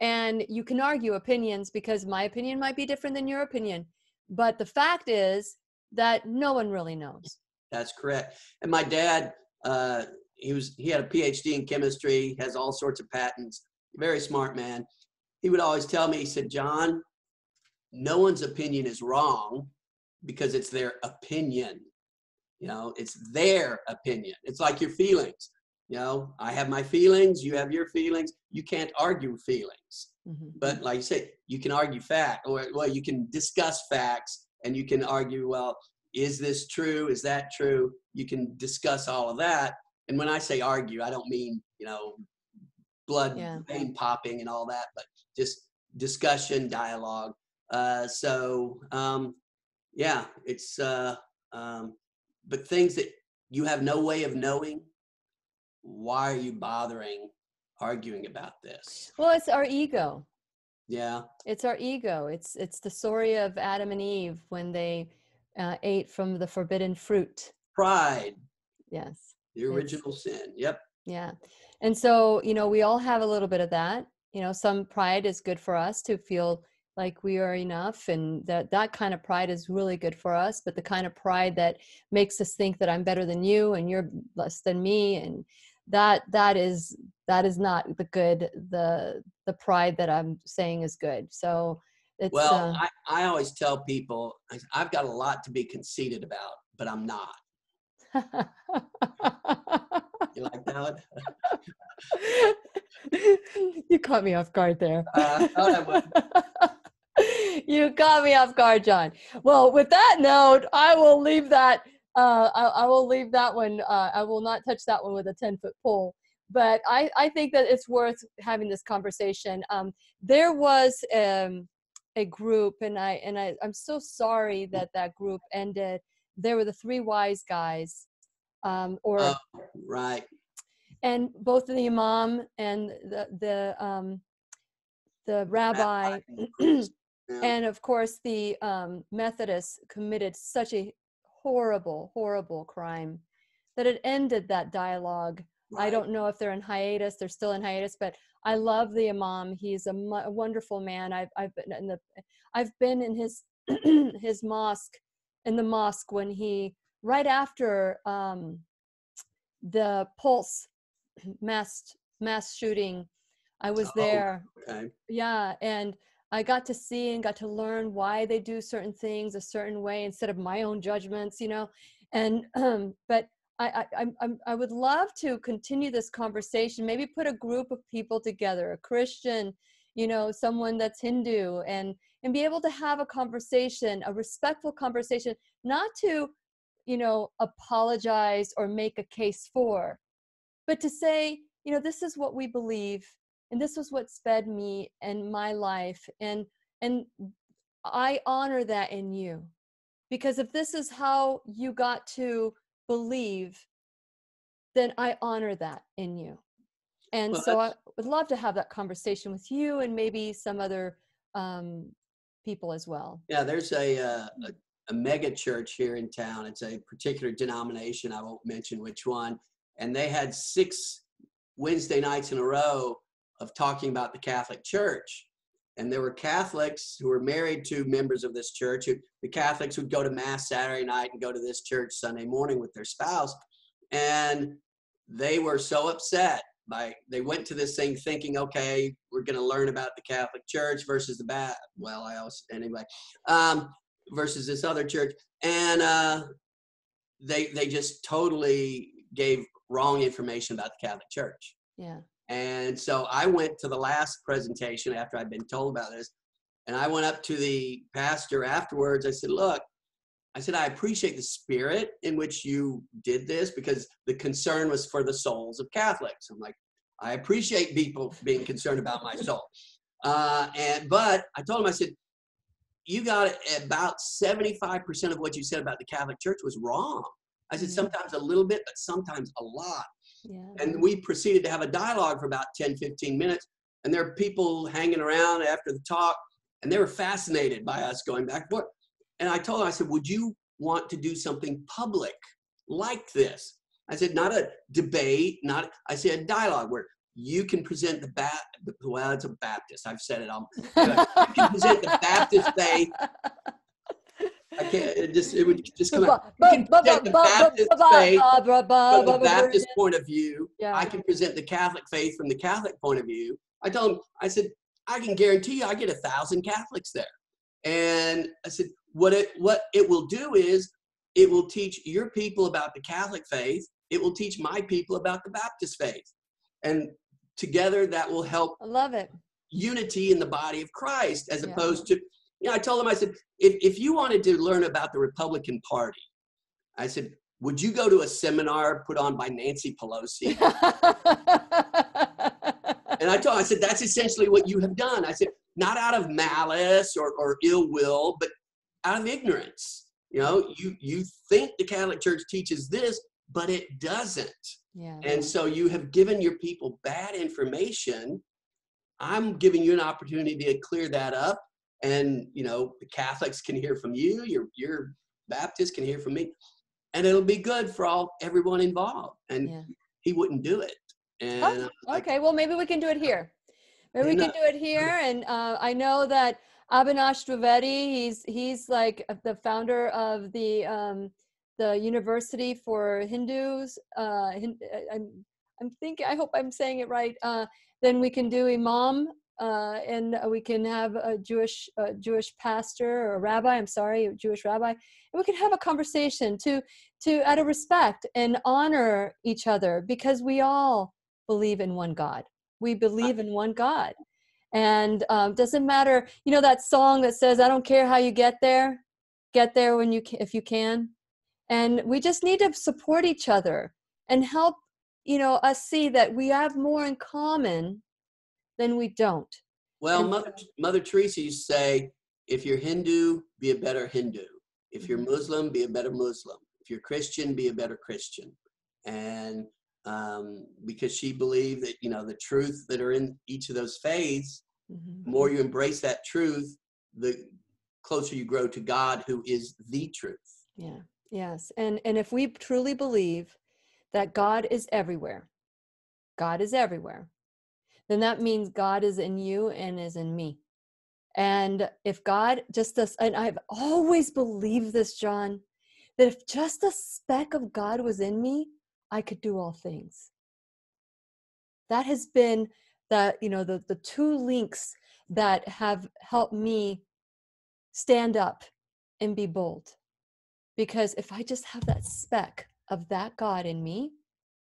and you can argue opinions because my opinion might be different than your opinion but the fact is that no one really knows That's correct. And my dad, uh, he was he had a PhD in chemistry, has all sorts of patents. Very smart man. He would always tell me, he said, John, no one's opinion is wrong because it's their opinion. You know, it's their opinion. It's like your feelings. You know, I have my feelings, you have your feelings. You can't argue feelings. Mhm. But like you say, you can argue fact, or well, you can discuss facts, and you can argue, well, is this true? Is that true? You can discuss all of that. And when I say argue, I don't mean you know blood Yeah. vein popping and all that, but just discussion, dialogue. Uh, so um, yeah, it's uh, um, but things that you have no way of knowing. Why are you bothering arguing about this? Well, it's our ego. Yeah. It's our ego. It's it's the story of Adam and Eve when they uh, ate from the forbidden fruit. Pride, Yes. the original sin. Yep. Yeah. And so, you know, we all have a little bit of that. You know, some pride is good for us to feel like we are enough and that that kind of pride is really good for us, but the kind of pride that makes us think that I'm better than you and you're less than me and that that is that is not the good the the pride that I'm saying is good. So it's Well, uh, I, I always tell people i've got a lot to be conceited about, but I'm not. You like that? one? you caught me off guard there. Uh, I thought I would. you caught me off guard, John. Well, with that note, I will leave that. Uh, I, I will leave that one. Uh, I will not touch that one with a ten foot pole. But I, I think that it's worth having this conversation. Um, there was um, a group, and I and I, I'm so sorry that that group ended. There were the three wise guys, um, or Oh, right. and both the imam and the the um, the rabbi, Yeah. and of course the um, Methodists committed such a horrible, horrible crime that it ended that dialogue. I don't know if they're in hiatus; they're still in hiatus, but I love the imam. He's a, mu- a wonderful man. I've I've been in the I've been in his his mosque in the mosque when he right after um, the Pulse mass mass shooting. I was Oh. there Okay. yeah and i got to see and got to learn why they do certain things a certain way instead of my own judgments you know? And um but I, I I'm i would love to continue this conversation maybe put a group of people together a christian you know someone that's hindu and and be able to have a conversation a respectful conversation not to you know apologize or make a case for but to say you know this is what we believe and this was what sped me and my life and and i honor that in you because if this is how you got to believe then i honor that in you and Well, so i would love to have that conversation with you and maybe some other um, people as well Yeah, there's a, uh, a a mega church here in town. It's a particular denomination. I won't mention which one. And they had six Wednesday nights in a row of talking about the Catholic Church. And there were Catholics who were married to members of this church. Who, the Catholics would go to Mass Saturday night and go to this church Sunday morning with their spouse. And they were so upset by they went to this thing thinking, okay, we're going to learn about the Catholic Church versus the bat. Well, I also anyway, um, versus this other church, and uh, they they just totally gave wrong information about the Catholic Church. yeah And so I went to the last presentation after I'd been told about this. And I went up to the pastor afterwards. I said, Look, I said, I appreciate the spirit in which you did this because the concern was for the souls of Catholics. I'm like, I appreciate people being concerned about my soul. Uh, and but I told him, I said, you got about 75% of what you said about the Catholic Church was wrong. I said, Mhm. sometimes a little bit, but sometimes a lot yeah. And we proceeded to have a dialogue for about 10 15 minutes and there are people hanging around after the talk and they were fascinated by us going back. And forth and i told them i said would you want to do something public like this? I said not a debate not i said a dialogue where you can present the bat well it's a baptist i've said it all you can present the baptist faith i can't it just it would just come out You can present the Baptist ba- ba- faith ba- ba- ba- from the ba- ba- Baptist point of view. Yeah. I can present the Catholic faith from the Catholic point of view. I told him, I said, I can guarantee you I get a thousand Catholics there. And I said, what it what it will do is it will teach your people about the Catholic faith it will teach my people about the Baptist faith. And together that will help I love it. unity in the body of Christ as Yeah. opposed to, you know, I told him, I said, if, if you wanted to learn about the Republican Party, I said, would you go to a seminar put on by Nancy Pelosi? And I told him, I said, that's essentially what you have done. I said, not out of malice or, or ill will, but out of ignorance. You know, you, you think the Catholic Church teaches this, but it doesn't. yeah. And so you have given your people bad information. I'm giving you an opportunity to clear that up. And, you know, the Catholics can hear from you, your, your Baptists can hear from me. And it'll be good for all everyone involved. And Yeah. he wouldn't do it. And Oh, like, okay, well, maybe we can do it here. Maybe we can do it here. And uh, I know that Abhinash Dwivedi, he's he's like the founder of the um, the University for Hindus. Uh, I'm I'm thinking. I hope I'm saying it right. Uh, then we can do imam, uh, and we can have a Jewish uh, Jewish pastor or a rabbi. I'm sorry, a Jewish rabbi, and we can have a conversation to to out of respect and honor each other because we all believe in one God. We believe in one God. And um, doesn't matter, you know, that song that says, I don't care how you get there, get there when you can, if you can. And we just need to support each other and help, you know, us see that we have more in common than we don't. Well, And Mother, Mother Teresa used to say, if you're Hindu, be a better Hindu. If you're Mhm. Muslim, be a better Muslim. If you're Christian, be a better Christian. And um, because she believed that, you know, the truth that are in each of those faiths, Mhm. the more you embrace that truth, the closer you grow to God, who is the truth. Yeah. Yes. And and if we truly believe that God is everywhere, God is everywhere, then that means God is in you and is in me. And if God just does, and I've always believed this, John, that if just a speck of God was in me, I could do all things. That has been the, you know, the the two links that have helped me stand up and be bold because if I just have that speck of that God in me,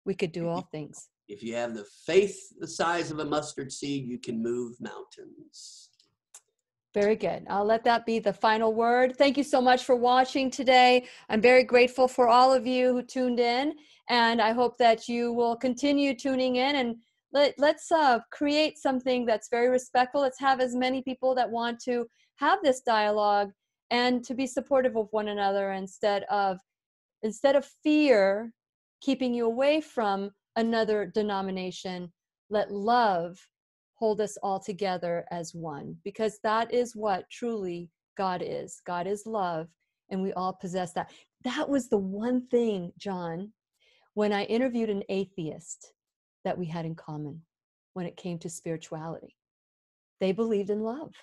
we could do all things. If you have the faith the size of a mustard seed, you can move mountains. Very good. I'll let that be the final word. Thank you so much for watching today. I'm very grateful for all of you who tuned in, and I hope that you will continue tuning in and let, let's uh, create something that's very respectful. Let's have as many people that want to have this dialogue and to be supportive of one another instead of instead of fear keeping you away from another denomination let love hold us all together as one because that is what truly god is. God is love and we all possess that. That was the one thing john when i interviewed an atheist that we had in common when it came to spirituality. They believed in love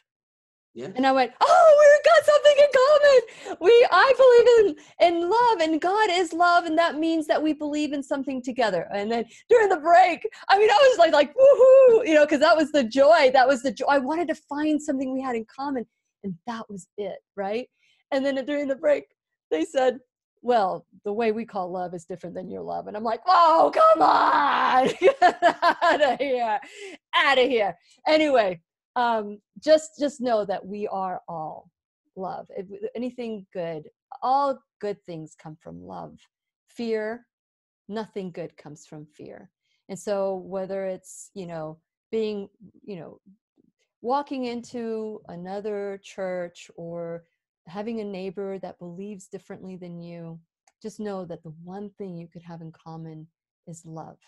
Yeah. and I went, "Oh, we've got something in common. We, I believe in in love, and God is love, and that means that we believe in something together." And then during the break, I mean, I was like, like woohoo, you know, because that was the joy. That was the joy. I wanted to find something we had in common, and that was it, right? And then during the break, they said, "Well, the way we call love is different than your love," and I'm like, "Oh, come on, out of here, out of here." Anyway, um, just just know that we are all love. If, anything good, all good things come from love. Fear, nothing good comes from fear. And so whether it's you know being you know walking into another church or having a neighbor that believes differently than you, just know that the one thing you could have in common is love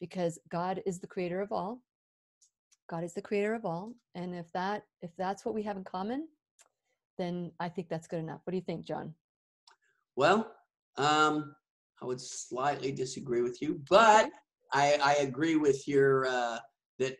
because God is the creator of all God is the creator of all, and if that if that's what we have in common, then I think that's good enough. What do you think, John? Well, um, I would slightly disagree with you, but I, I agree with your uh, that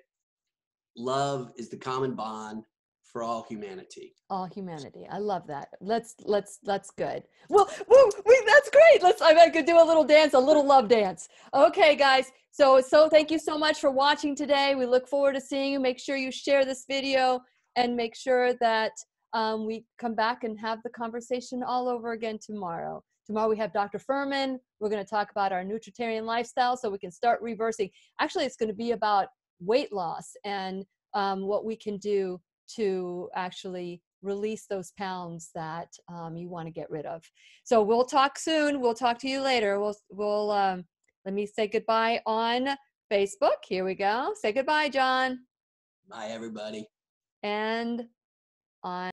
love is the common bond for all humanity. All humanity. I love that. Let's let's that's good. Well, wait, that's great. Let's I, could do a little dance, a little love dance. Okay, guys. So so thank you so much for watching today. We look forward to seeing you. Make sure you share this video and make sure that um, we come back and have the conversation all over again tomorrow. Tomorrow we have Dr. Fuhrman. We're going to talk about our nutritarian lifestyle so we can start reversing. Actually, it's going to be about weight loss and um, what we can do to actually release those pounds that um, you want to get rid of. So we'll talk soon. We'll talk to you later. We'll we'll um, let me say goodbye on Facebook. Here we go. Say goodbye, John. Bye, everybody. And on